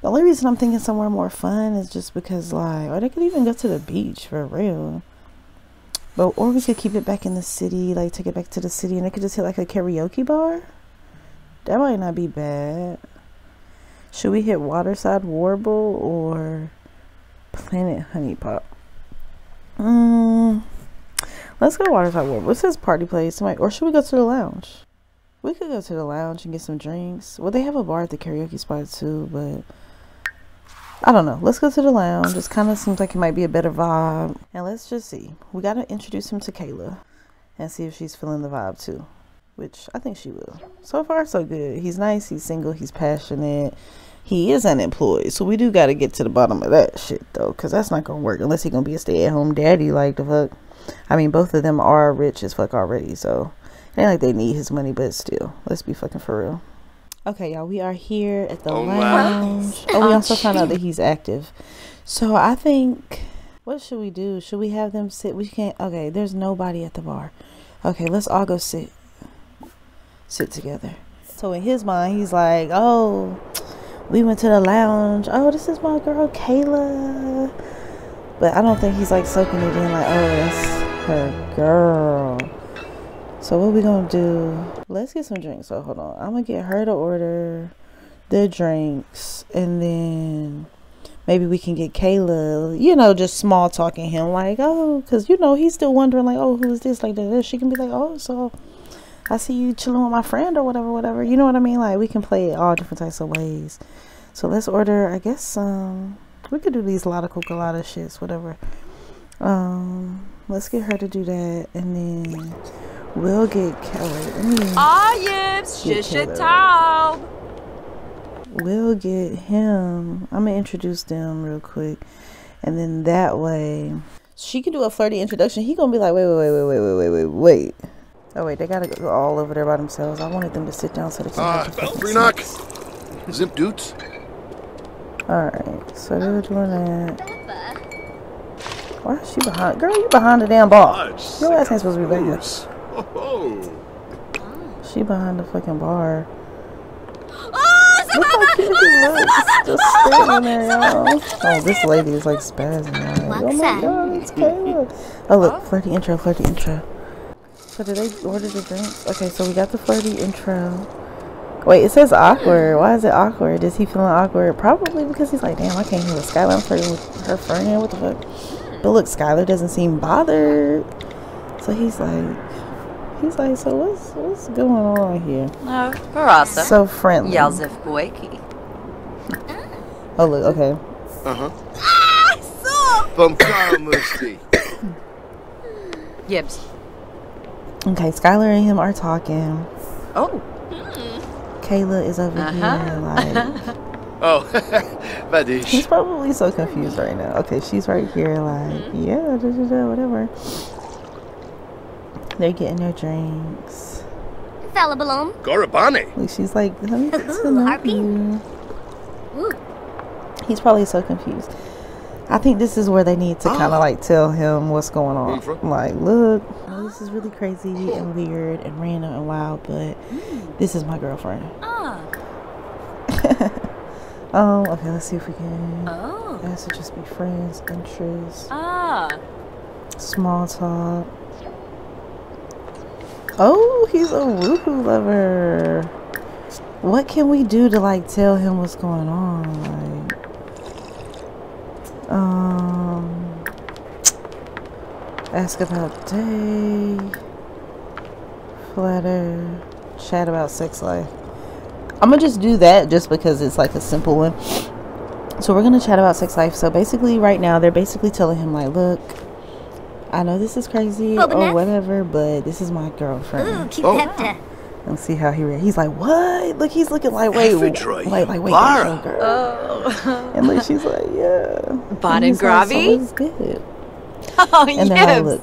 The only reason I'm thinking somewhere more fun is just because, like, or they could even go to the beach for real. But or we could keep it back in the city, like take it back to the city, and they could just hit like a karaoke bar. That might not be bad. Should we hit Waterside Warble or Planet Honey Pop? Mm, let's go to Waterside Warble. What's this party place? Or should we go to the lounge? We could go to the lounge and get some drinks. Well, they have a bar at the karaoke spot too, but I don't know. Let's go to the lounge. It kind of seems like it might be a better vibe. And let's just see. We got to introduce him to Kayla and see if she's feeling the vibe too, which I think she will. So far, so good. He's nice. He's single. He's passionate. He is unemployed. So we do got to get to the bottom of that shit though, because that's not going to work unless he going to be a stay at home daddy like the fuck. I mean, both of them are rich as fuck already. So it ain't like they need his money, but still, let's be fucking for real. Okay, y'all, we are here at the Oh, wow. lounge. Oh, we also found out that he's active. So I think, what should we do? Should we have them sit? We can't. Okay, there's nobody at the bar. Okay, let's all go sit. Sit together. So in his mind, he's like, oh, we went to the lounge. Oh, this is my girl Kayla. But I don't think he's like soaking it in. Like, oh, that's her girl. So what we gonna do? Let's get some drinks. So hold on. I'm gonna get her to order the drinks, and then maybe we can get Kayla. You know, just small talking him, like, oh, because you know he's still wondering, like, oh, who is this? Like that. She can be like, oh, so I see you chilling with my friend or whatever, whatever. You know what I mean? Like we can play it all different types of ways. So let's order. I guess um we could do these a lot of lotta colada shits, whatever. Um, let's get her to do that, and then we'll get Kelly. Let me. Ah, yips. Get Shish it taub. we'll get him. I'm gonna introduce them real quick, and then that way she can do a flirty introduction. He gonna be like, wait, wait, wait, wait, wait, wait, wait, wait. Oh wait, they gotta go all over there by themselves. I wanted them to sit down so they can. Uh, have the fucking Zip dudes. All right, so they're doing that. Why is she behind? Girl, you behind the damn bar. Your ass ain't supposed to be back here. Oh, She behind the fucking bar. Look how cute he looks. Just standing there, y'all. Oh, this lady is like spazzing. Oh my god, it's Kayla. Oh, look, flirty intro, flirty intro. So did they order the drinks? Okay, so we got the flirty intro. Wait, it says awkward. Why is it awkward? Is he feeling awkward? Probably because he's like, damn, I can't hear with Skylar. I'm flirting with her friend. What the fuck? But look, Skylar doesn't seem bothered. So he's like, He's like, so what's what's going on here? No, Barasa. So friendly. Yelzif Boyki. Oh look, okay. Uh-huh. Bumkara Musti. Gibbs. Okay, Skylar and him are talking. Oh. Kayla is over Uh-huh. here like Oh, He's Vadish. probably so confused right now. Okay, she's right here, like, yeah, da, da, da, whatever. They're getting their drinks. Fella balloon. Gorabani. Like, she's like, let me get to know Harpy. you. He's probably so confused. I think this is where they need to kind of like tell him what's going on. Like, look, I know this is really crazy and weird and random and wild, but this is my girlfriend. Ah. Um, okay, let's see if we can Oh. ask to just be friends, interests. Ah. Small talk. Oh, he's a woohoo lover. What can we do to like tell him what's going on? Like, um, ask about day, flatter, chat about sex life. I'm gonna just do that just because it's like a simple one. So we're gonna chat about sex life. So basically, right now they're basically telling him like, look, I know this is crazy oh, Bubba or whatever, but this is my Ooh, girlfriend. keep Oh. Pepta. And see how he re- he's like, what? Look, he's looking like, wait, wait, like, like, wait, Lara. girl. Oh. And like she's like, yeah. Bon and he's like, so Gravy? good? Oh, And they're like, look,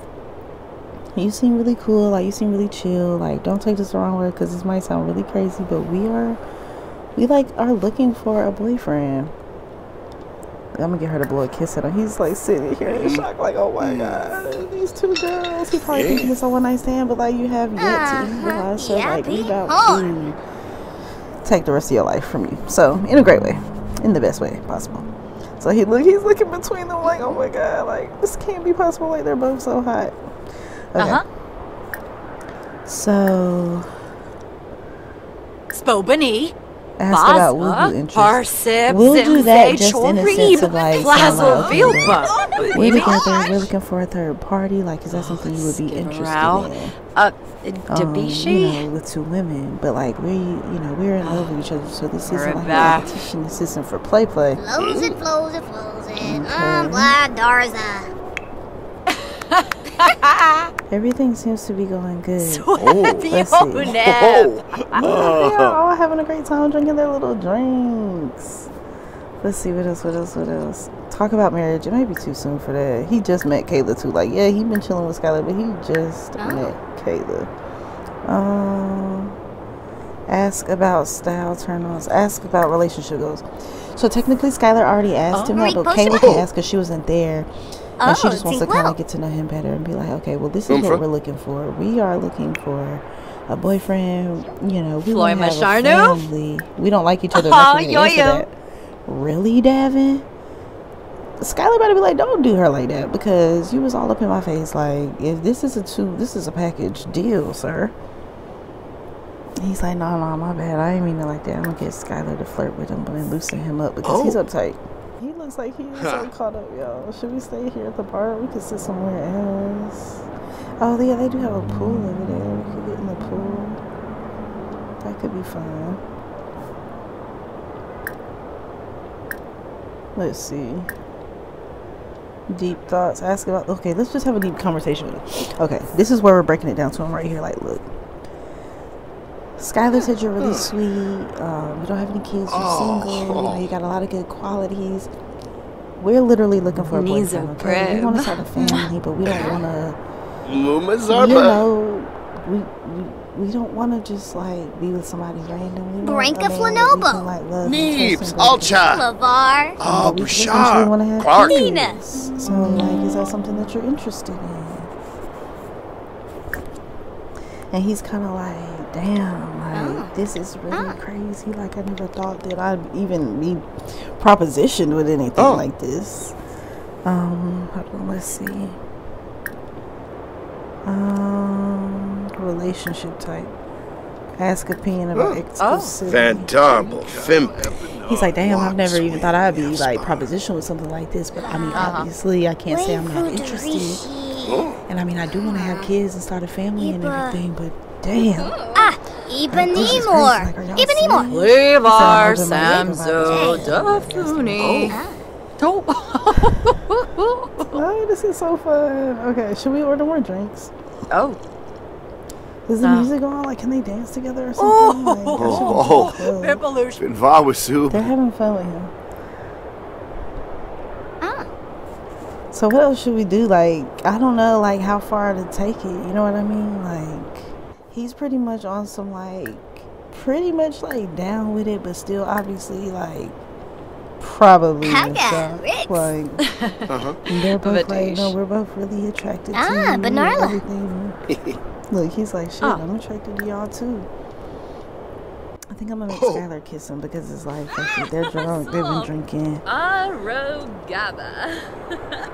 you seem really cool. Like you seem really chill. Like don't take this the wrong way because this might sound really crazy, but we are, we like are looking for a boyfriend. I'm gonna get her to blow a kiss at him. He's like sitting here in shock, like, oh my god, these two girls. He's probably thinking it's a one night stand, but like you have yet to even Uh-huh. realize. So Yeah, like we be about hard. to take the rest of your life from you. So in a great way, in the best way possible. So he look, he's looking between them like, oh my god, like this can't be possible. Like they're both so hot. Okay. Uh-huh. So Spobani. Ask about woo interests. Parsip. We'll do that just in a sense of like, sound like, okay, Plazovilpa. We're together. We're looking for a third party. Like, is that something you would be interested in? Uh, Um, you know, with two women, but like we, you know, we're in love with each other. So this isn't like a Rebecca. competition. This isn't for play play. Flows it, flows it, flows it. Okay. I'm glad Darza. Everything seems to be going good. let's see. Swabionab. Oh, they are all having a great time drinking their little drinks. Let's see what else, what else, what else. Talk about marriage. It might be too soon for that. He just met Kayla too. Like, yeah, he been chilling with Skylar, but he just Oh. met Kayla. Um, ask about style turn-ons. Ask about relationship goals. So technically, Skylar already asked him that, but Kayla it. can ask because she wasn't there. And she Oh, just wants to kind of get to know him better and be like, okay, well, this is Boom, what we're looking for. We are looking for a boyfriend. You know, we Floy want to have a family. We don't like each other. Oh, enough for me to answer yo-yo. Really, Davin? Skylar better be like, don't do her like that because you was all up in my face. Like, if this is a two, this is a package deal, sir. He's like, no, no, my bad. I didn't mean it like that. I'm gonna get Skylar to flirt with him, but then loosen him up because he's Oh. uptight. He looks like he's so caught up, y'all. Should we stay here at the bar? We could sit somewhere else. Oh, yeah, they do have a pool over there. We could get in the pool. That could be fun. Let's see. Deep thoughts. Ask about. Okay, let's just have a deep conversation with him. Okay, this is where we're breaking it down to him right here. Like, look. Skylar said you're really sweet. Um, you don't have any kids. You're single. You know, you got a lot of good qualities. We're literally looking for a Needs a boyfriend. Okay, we want to start a family, but we don't want to Luma you know, we we, we don't want to just like be with somebody random. We want Branka a man Flanobo. like, love Neebs, trust and go to. Alcha. Lavar. Oh, But we Bouchard. Clark. kids. So, like, is that something that you're interested in? And he's kind of like, damn, like, Oh. this is really Ah. crazy. Like, I never thought that I'd even be propositioned with anything Oh. like this. Um, hold on, let's see. Um, relationship type. Ask opinion about exclusivity. Fantarble. Fimp. He's like, damn, I've never even thought I'd be like proposition with something like this, but I mean, obviously, I can't say I'm not interested. And I mean, I do want to have kids and start a family and everything, but damn. Ah, Ipanimor. This is crazy. Like, are y'all Ipanimor. serious? Levar He said, Samzo hold Dafuni. Oh. Oh, this is so fun. Okay, should we order more drinks? Oh. Is the Uh. music on? Like, can they dance together or something? Like, I should Oh, go to the club. They're having fun with him. So what else should we do? Like, I don't know, like how far to take it. You know what I mean? Like, he's pretty much on some like, pretty much like down with it, but still obviously like, probably. I and got stuff. Like, Uh-huh. they're both like, no, we're both really attracted to Ah, you and Bernarla. everything. Look, he's like, shit, Oh. I'm attracted to y'all too. I think I'm gonna make Oh. Skylar kiss him because it's like, they're drunk, they've been drinking. Arogaba.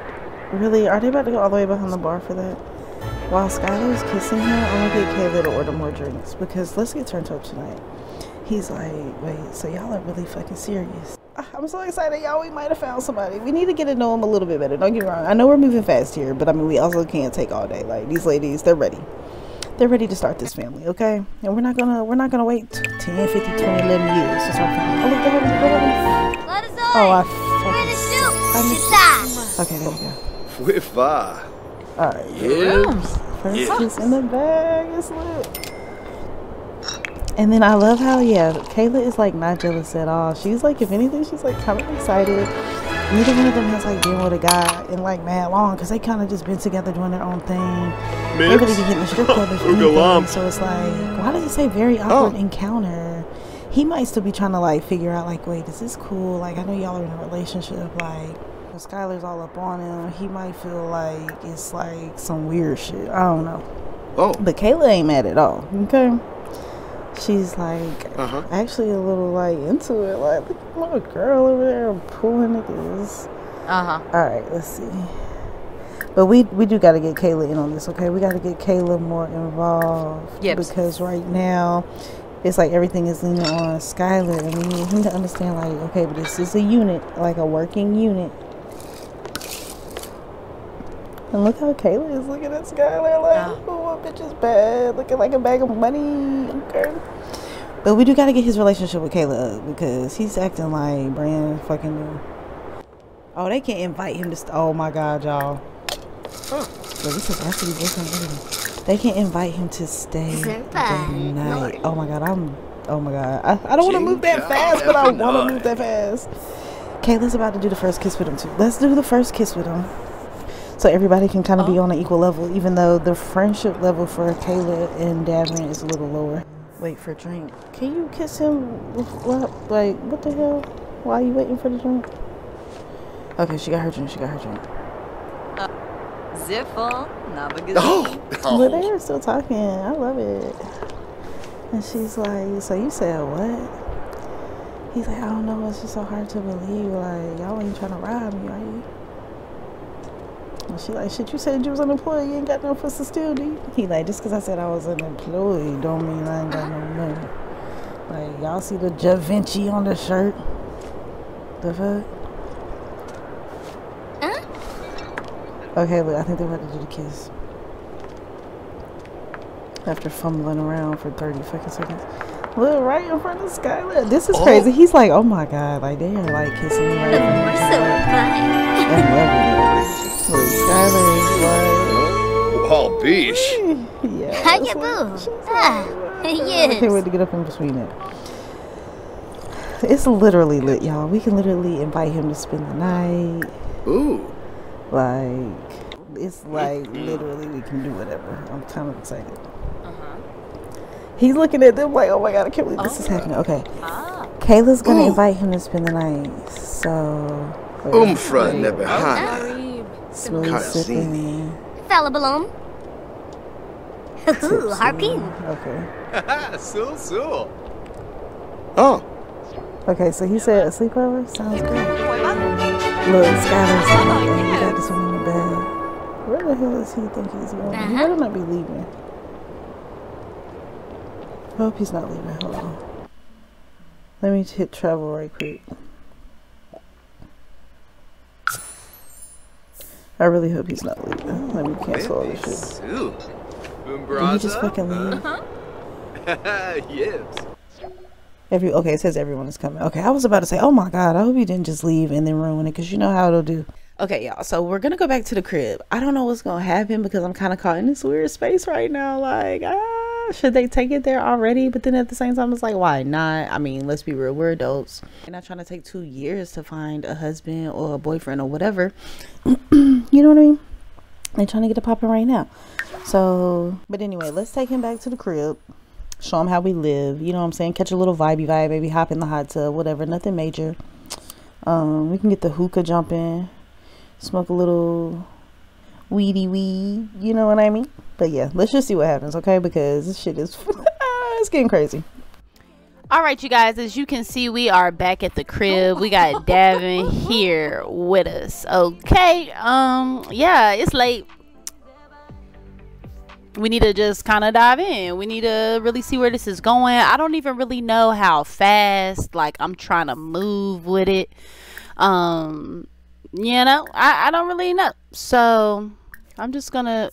Really? Are they about to go all the way behind the bar for that? While Skylar's kissing him, I'm gonna get Kayla to order more drinks because let's get turned up tonight. He's like, wait, so y'all are really fucking serious? Ah, I'm so excited, y'all. We might have found somebody. We need to get to know him a little bit better. Don't get me wrong. I know we're moving fast here, but I mean, we also can't take all day. Like these ladies, they're ready. They're ready to start this family, okay? And we're not gonna, we're not gonna wait 10, 50, 20, 11 years to start family. Oh, look, they're having- they're having- let us Oh, I on. We're in the fucking. I Okay, there we go. Wifa. All right. Yes. First Yeah. kiss in the bag. It's lit. And then I love how yeah, Kayla is like not jealous at all. She's like, if anything, she's like kind of excited. Neither one of them has like been with a guy in like mad long because they kind of just been together doing their own thing. They really be hitting the strip club if anything. So it's like, why does it say very oh. awkward Oh. encounter? He might still be trying to like figure out like, wait, is this cool? Like I know y'all are in a relationship. Like when Skylar's all up on him, he might feel like it's like some weird shit. I don't know. Oh. But Kayla ain't mad at all. Okay. She's like Uh-huh. actually a little like into it. Like look at my girl over there pulling niggas. Uh huh. All right, let's see. But we we do got to get Kayla in on this, okay? We got to get Kayla more involved Yep. because right now it's like everything is leaning on Skylar, and we need him to understand, like, okay, but this is a unit, like a working unit. And look how Kayla is looking at Skylar, like, oh, my bitch is bad, looking like a bag of money. Okay. But we do got to get his relationship with Kayla up because he's acting like brand fucking new. Oh, they can't invite him to. St- oh my God, y'all. Well, this is after the boyfriend. They can't invite him to stay the night. Oh my God, I'm. Oh my God, I, I don't want to move that fast, but I want to move that fast. Kayla's about to do the first kiss with him too. Let's do the first kiss with him, so everybody can kind of be oh. on an equal level. Even though the friendship level for Kayla and Davin is a little lower. Wait for a drink. Can you kiss him? What? Like what the hell? Why are you waiting for the drink? Okay, she got her drink. She got her drink. Uh, Ziffle. Nabagazine. Oh. But they oh. are still talking. I love it. And she's like, So you said what? He's like, I don't know. It's just so hard to believe. Like, y'all ain't trying to rob me, are you? And she like, Shit, you said you was unemployed. You ain't got no pussy still, do you? He like, Just because I said I was unemployed don't mean I ain't got no money. Like, y'all see the Da Vinci on the shirt? The fuck? Huh? Okay, look, I think they're about to do the kiss. After fumbling around for 30 fucking seconds. Look, right in front of Skylar. This is Oh. crazy. He's like, oh my god, like they are like kissing me right in front of so Skylar. fine. I love it. Look, Skylar Oh, beesh. yeah. How that's you boo? she's Ah, I can't wait to get up in between it. It's literally lit, y'all. We can literally invite him to spend the night. Ooh. Like, it's like literally we can do whatever. I'm kind of excited. Uh-huh. He's looking at them like, oh my god, I can't believe this is happening. Okay. Ah. Kayla's gonna Ooh. invite him to spend the night. So. wait, Umfra wait, nebehana. Slowly Kinda sipping. Fella balloon. Ooh, harpoon. Okay. Sul Sul. Oh. Okay, so he said a sleepover? Sounds good. Look, Skylar's like, "Hey, we got this one in the bed. Where the hell does he think he's going? He Uh-huh. better not be leaving. I hope he's not leaving. Hold on. Let me hit travel right quick. I really hope he's not leaving. Let me cancel all this shit. Sue. Did he just fucking leave? Uh-huh. yes. Every okay, it says everyone is coming. Okay, I was about to say, oh my god, I hope he didn't just leave and then ruin it because you know how it'll do. Okay, y'all. So we're gonna go back to the crib. I don't know what's gonna happen because I'm kind of caught in this weird space right now. Like, ah, should they take it there already? But then at the same time, it's like, why not? I mean, let's be real, we're adults. We're not trying to take two years to find a husband or a boyfriend or whatever. you know what I mean? They're trying to get it popping right now. So, but anyway, let's take him back to the crib show them how we live. You know what I'm saying? Catch a little vibey vibe, maybe hop in the hot tub, whatever. Nothing major. Um, we can get the hookah jumping, smoke a little weedy weed. You know what I mean? But yeah, let's just see what happens, okay? Because this shit is it's getting crazy. All right, you guys, as you can see, we are back at the crib. We got Davin here with us. Okay. Um, yeah, it's late we need to just kind of dive in. We need to really see where this is going. I don't even really know how fast like I'm trying to move with it. Um, you know, I, I don't really know. So I'm just gonna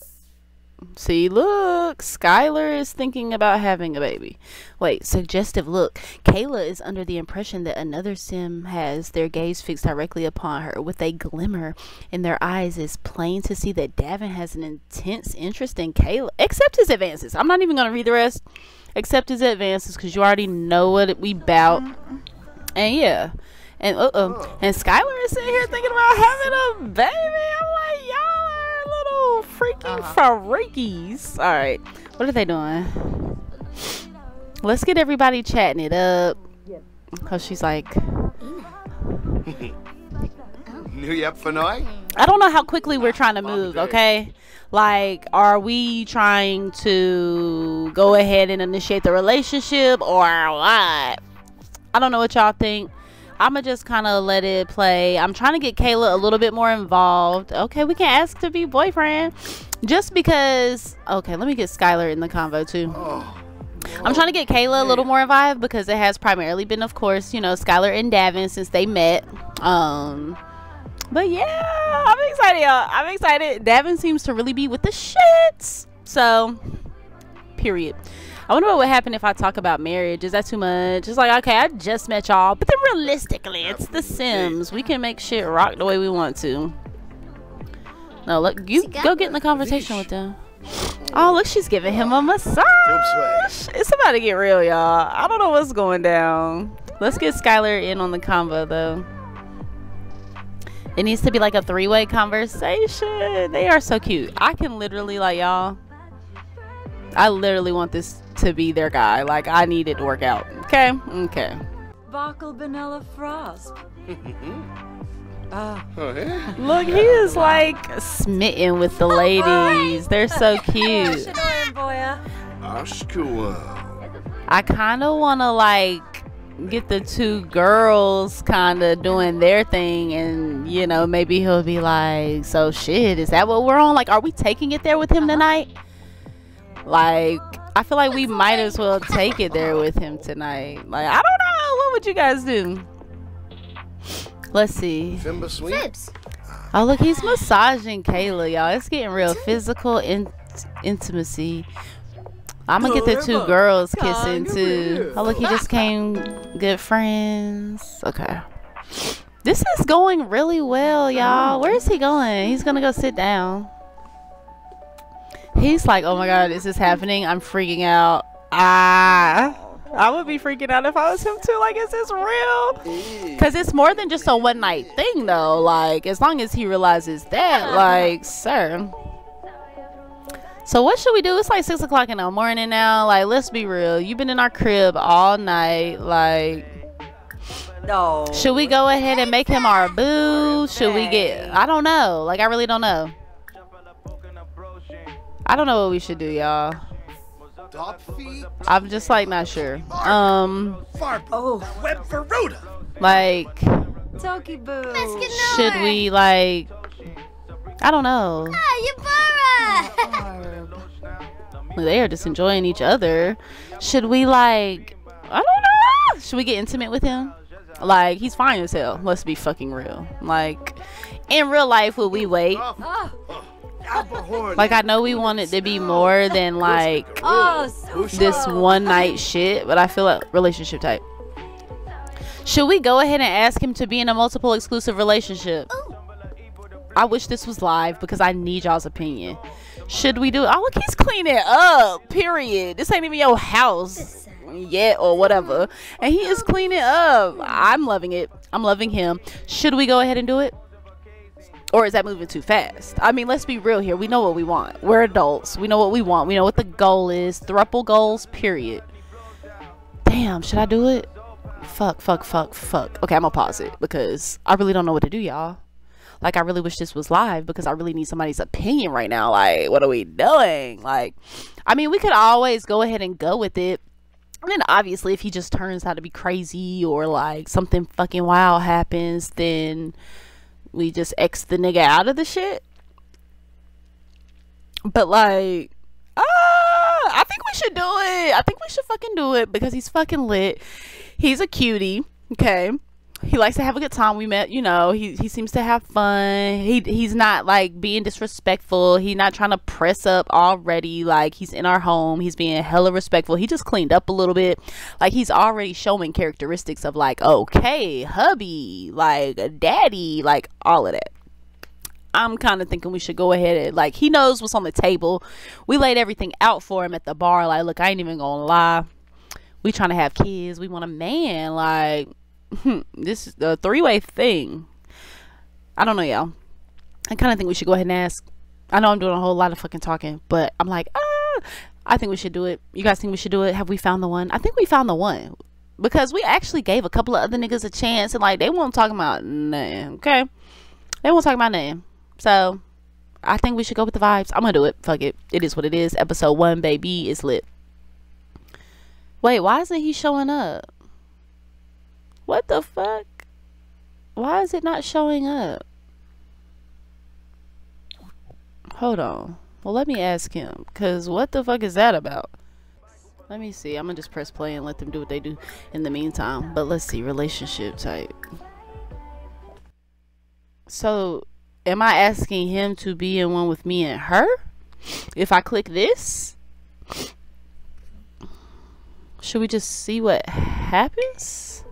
See, look, Skylar is thinking about having a baby. Wait, suggestive look. Kayla is under the impression that another sim has their gaze fixed directly upon her. With a glimmer in their eyes, is plain to see that Davin has an intense interest in Kayla. Except his advances. I'm not even to read the rest. Except his advances, because you already know what we bout. And yeah. And uh oh. And Skylar is sitting here thinking about having a baby. I'm like, y'all are little freaking uh-huh. freakies. All right, what are they doing? Let's get everybody chatting it up. Cause she's like, New yep night? I don't know how quickly we're trying to move. Okay, like, are we trying to go ahead and initiate the relationship or what? I don't know what y'all think. I'm gonna just kind of let it play. I'm trying to get Kayla a little bit more involved. Okay, we can ask to be boyfriend, just because. Okay, let me get Skylar in the convo too. Oh. I'm trying to get Kayla a little more involved because it has primarily been, of course, you know, Skylar and Davin since they met. Um, but yeah, I'm excited, y'all. I'm excited. Davin seems to really be with the shits. So, period. I wonder what would happen if I talk about marriage. Is that too much? It's like, okay, I just met y'all, but then realistically, it's The Sims. We can make shit rock the way we want to. No, look, you go get in the conversation with them. Oh, look, she's giving him a massage. It's about to get real, y'all. I don't know what's going down. Let's get Skylar in on the convo, though. It needs to be like a three-way conversation. They are so cute. I can literally, like, y'all. I literally want this to be their guy. Like I need it to work out. Okay? Okay. Buckle vanilla frost. uh, oh, yeah. Look, he is like smitten with the ladies. They're so cute. I kind of want to like get the two girls kind of doing their thing and you know maybe he'll be like so shit is that what we're on like are we taking it there with him tonight like I feel like we might as well take it there with him tonight. Like, I don't know. What would you guys do? Let's see. Fibs. Oh, look, he's massaging Kayla, y'all. It's getting real physical in intimacy. I'm gonna get the two girls kissing too. Oh, look, he just came good friends. Okay. This is going really well, y'all. Where is he going? He's gonna go sit down. He's like, oh my god, is this happening? I'm freaking out. Ah. I would be freaking out if I was him too. Like, is this real? Because it's more than just a one night thing, though. Like, as long as he realizes that, like, sir. So, what should we do? It's like 6 o'clock in the morning now. Like, let's be real. You've been in our crib all night. Like, no. Should we go ahead and make him our boo? Should we get. I don't know. Like, I really don't know. I don't know what we should do, y'all. I'm just like not sure. Um. Oh, web for Rhoda. Like. Toki boo. Should we like? I don't know. Ah, Yubara. they are just enjoying each other. Should we like? I don't know. Should we get intimate with him? Like he's fine as hell. Let's be fucking real. Like in real life, would we wait? Like I know we want it to be more than like Oh, this one night shit, but I feel like relationship type. Should we go ahead and ask him to be in a multiple exclusive relationship? I wish this was live because I need y'all's opinion. Should we do it? Oh, look, he's cleaning up. Period. This ain't even your house yet or whatever. And he is cleaning up. I'm loving it. I'm loving him. Should we go ahead and do it? Or is that moving too fast? I mean, let's be real here. We know what we want. We're adults. We know what we want. We know what the goal is. Throuple goals, period. Damn, should I do it? Fuck, fuck, fuck, fuck. Okay, I'm gonna pause it because I really don't know what to do, y'all. Like, I really wish this was live because I really need somebody's opinion right now. Like, what are we doing? Like, I mean, we could always go ahead and go with it. And then obviously, if he just turns out to be crazy or like something fucking wild happens, then we just X the nigga out of the shit. But like, ah, I think we should do it. I think we should fucking do it because he's fucking lit. He's a cutie. Okay. He likes to have a good time. We met, you know, he he seems to have fun. He he's not like being disrespectful. He's not trying to press up already. Like he's in our home. He's being hella respectful. He just cleaned up a little bit. Like he's already showing characteristics of like, okay, hubby, like daddy, like all of that. I'm kind of thinking we should go ahead and like he knows what's on the table. We laid everything out for him at the bar. Like, look, I ain't even gonna lie. We trying to have kids. We want a man. Like, this is a three way thing. I don't know, y'all. I kind of think we should go ahead and ask. I know I'm doing a whole lot of fucking talking, but I'm like, ah, I think we should do it. You guys think we should do it? Have we found the one? I think we found the one because we actually gave a couple of other niggas a chance, and like they won't talk about nothing. Okay, they won't talk about nothing. So I think we should go with the vibes. I'm gonna do it. Fuck it. It is what it is. Episode one, baby, is lit. Wait, why isn't he showing up? What the fuck? Why is it not showing up? Hold on. Well, let me ask him. Because what the fuck is that about? Let me see. I'm going to just press play and let them do what they do in the meantime. But let's see. Relationship type. So, am I asking him to be in one with me and her? If I click this? Should we just see what happens?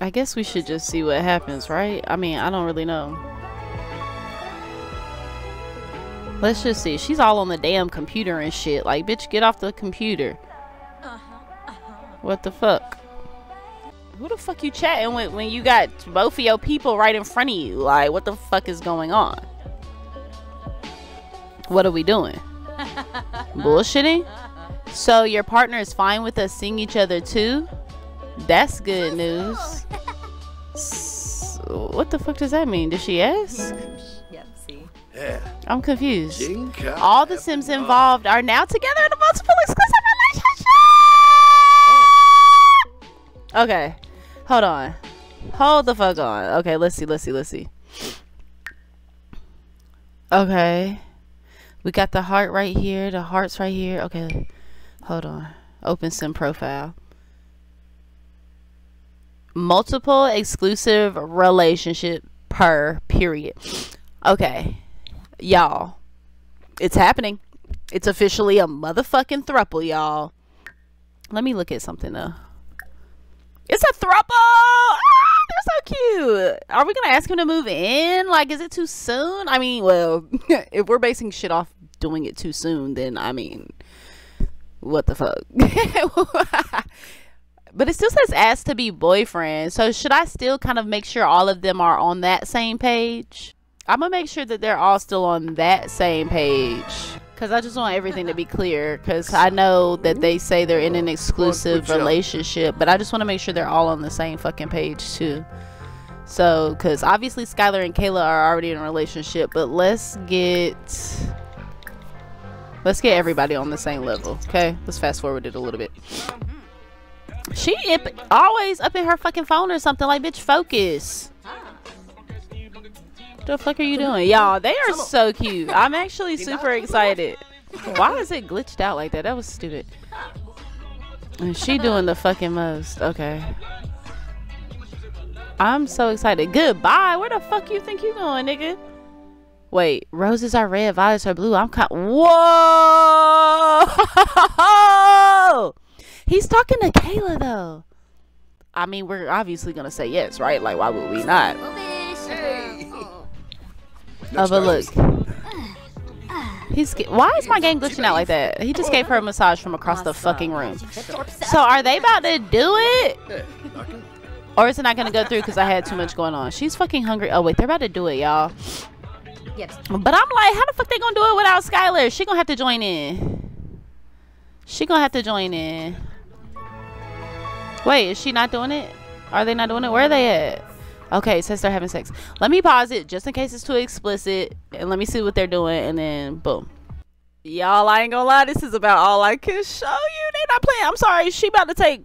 I guess we should just see what happens, right? I mean, I don't really know. Let's just see. She's all on the damn computer and shit. Like, bitch, get off the computer. What the fuck? Who the fuck you chatting with when you got both of your people right in front of you? Like, what the fuck is going on? What are we doing? Bullshitting? So your partner is fine with us seeing each other too? That's good news. So, what the fuck does that mean? Did she ask? Yep, see. Yeah. I'm confused. Jinka. All the Sims involved are now together in a multiple exclusive relationship. Okay, hold on. Hold the fuck on. Okay, let's see. Let's see. Let's see. Okay, we got the heart right here. The hearts right here. Okay, hold on. Open Sim profile. Multiple exclusive relationship per period. Okay, y'all it's happening. It's officially a motherfucking thruple y'all. Let me look at something though. It's a thruple! Ah, they're so cute. Are we gonna ask him to move in? Like is it too soon? I mean well if we're basing shit off doing it too soon then i mean what the fuck but it still says ask to be boyfriend so should i still kind of make sure all of them are on that same page I'm gonna make sure that they're all still on that same page because I just want everything to be clear. Because I know that they say they're in an exclusive relationship, but I just want to make sure they're all on the same fucking page too. So, because obviously Skylar and Kayla are already in a relationship, but let's get let's get everybody on the same level. Okay, let's fast forward it a little bit. Mm-hmm. She always up in her fucking phone or something like, bitch, focus. What the fuck are you doing? Y'all, they are so cute. I'm actually super excited. Why is it glitched out like that? That was stupid. And she doing the fucking most. Okay. I'm so excited. Goodbye. Where the fuck you think you going, nigga? Wait, roses are red, violets are blue. I'm kind. Whoa! He's talking to Kayla though. I mean, we're obviously gonna say yes, right? Like, why would we not? Oh, but look. He's why is my game glitching out like that? He just gave her a massage from across the fucking room. So are they about to do it? Or is it not gonna go through because I had too much going on? She's fucking hungry. Oh wait, they're about to do it, y'all. But I'm like, how the fuck they gonna do it without Skylar? She gonna have to join in. She gonna have to join in. Wait, is she not doing it? Are they not doing it? Where are they at? Okay, it says they're having sex. Let me pause it just in case it's too explicit. And let me see what they're doing. And then, boom. Y'all, I ain't gonna lie. This is about all I can show you. They not playing. I'm sorry. She about to take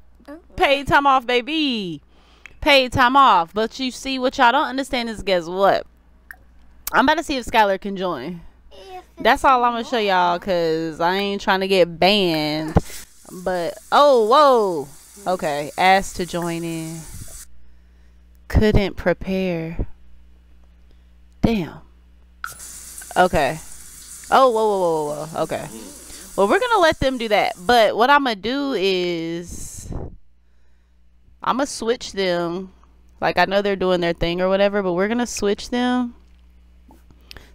paid time off, baby. Paid time off. But you see, what y'all don't understand is guess what? I'm about to see if Skylar can join. That's all I'm gonna show y'all because I ain't trying to get banned. But, oh, whoa. Okay, asked to join in couldn't prepare. Damn. Okay. Oh, whoa, whoa, whoa, whoa. Okay. Well, we're gonna let them do that. But what I'm gonna do is I'm gonna switch them. Like I know they're doing their thing or whatever, but we're gonna switch them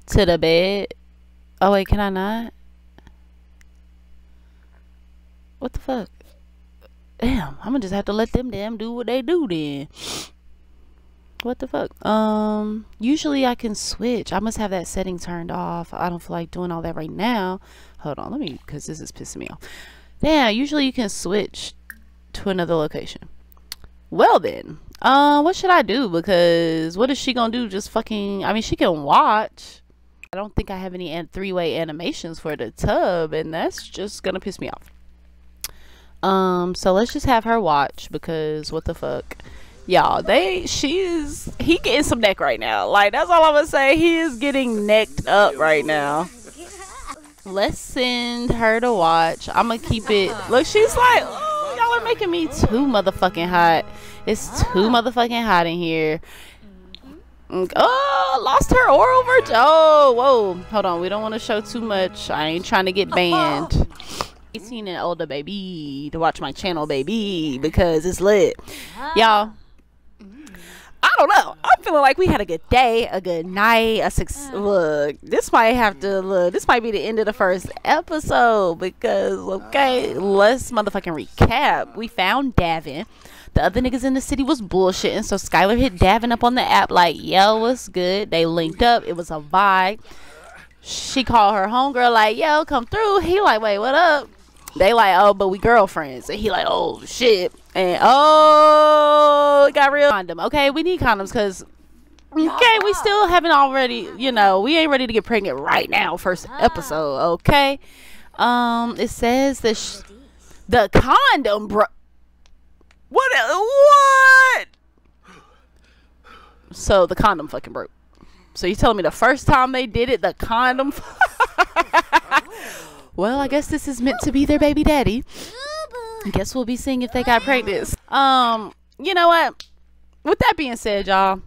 to the bed. Oh wait, can I not? What the fuck? Damn, I'm gonna just have to let them damn do what they do then. What the fuck? Um, usually I can switch. I must have that setting turned off. I don't feel like doing all that right now. Hold on, let me, because this is pissing me off. Yeah, usually you can switch to another location. Well then, uh, what should I do? Because what is she gonna do? Just fucking, I mean, she can watch. I don't think I have any an- three-way animations for the tub, and that's just gonna piss me off. Um, so let's just have her watch because what the fuck y'all they she's he getting some neck right now like that's all i'm gonna say he is getting necked up right now let's send her to watch i'm gonna keep it look she's like oh y'all are making me too motherfucking hot it's too motherfucking hot in here Oh, lost her oral virgin. Oh, whoa. Hold on. We don't want to show too much. I ain't trying to get banned. 18 and older, baby. To watch my channel, baby. Because it's lit. Ah. Y'all, I don't know. I'm feeling like we had a good day, a good night, a six. Ah. Look, this might have to look. This might be the end of the first episode because okay, let's motherfucking recap. We found Davin. The other niggas in the city was bullshitting, so Skylar hit Davin up on the app like, "Yo, what's good?" They linked up. It was a vibe. She called her homegirl like, "Yo, come through." He like, "Wait, what up?" They like, "Oh, but we girlfriends," and he like, "Oh shit." And oh, it got real condom. Okay, we need condoms because okay, we still haven't already. You know, we ain't ready to get pregnant right now. First episode. Okay. Um, it says that sh- the condom, bro. What? What? So the condom fucking broke. So you telling me the first time they did it, the condom? well, I guess this is meant to be their baby daddy. I guess we'll be seeing if they got pregnant. Um, you know what? With that being said, y'all,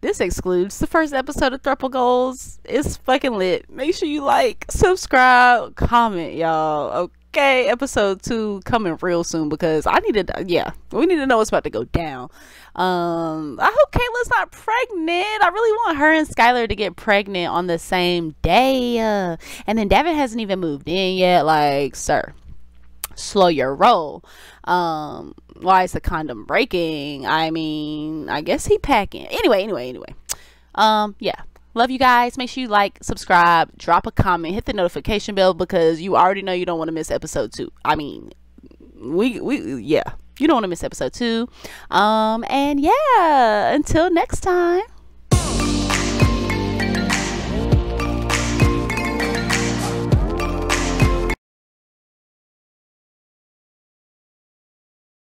this excludes the first episode of Throuple Goals. It's fucking lit. Make sure you like, subscribe, comment, y'all. Okay, episode two coming real soon because I need to. Yeah, we need to know what's about to go down. Um, I hope Kayla's not pregnant. I really want her and Skylar to get pregnant on the same day. Uh, and then Davin hasn't even moved in yet. Like, sir slow your roll. Um, why is the condom breaking? I mean, I guess he packing. Anyway, anyway, anyway. Um, yeah. Love you guys. Make sure you like, subscribe, drop a comment, hit the notification bell because you already know you don't want to miss episode two. I mean, we we yeah, you don't want to miss episode two. Um, and yeah, until next time.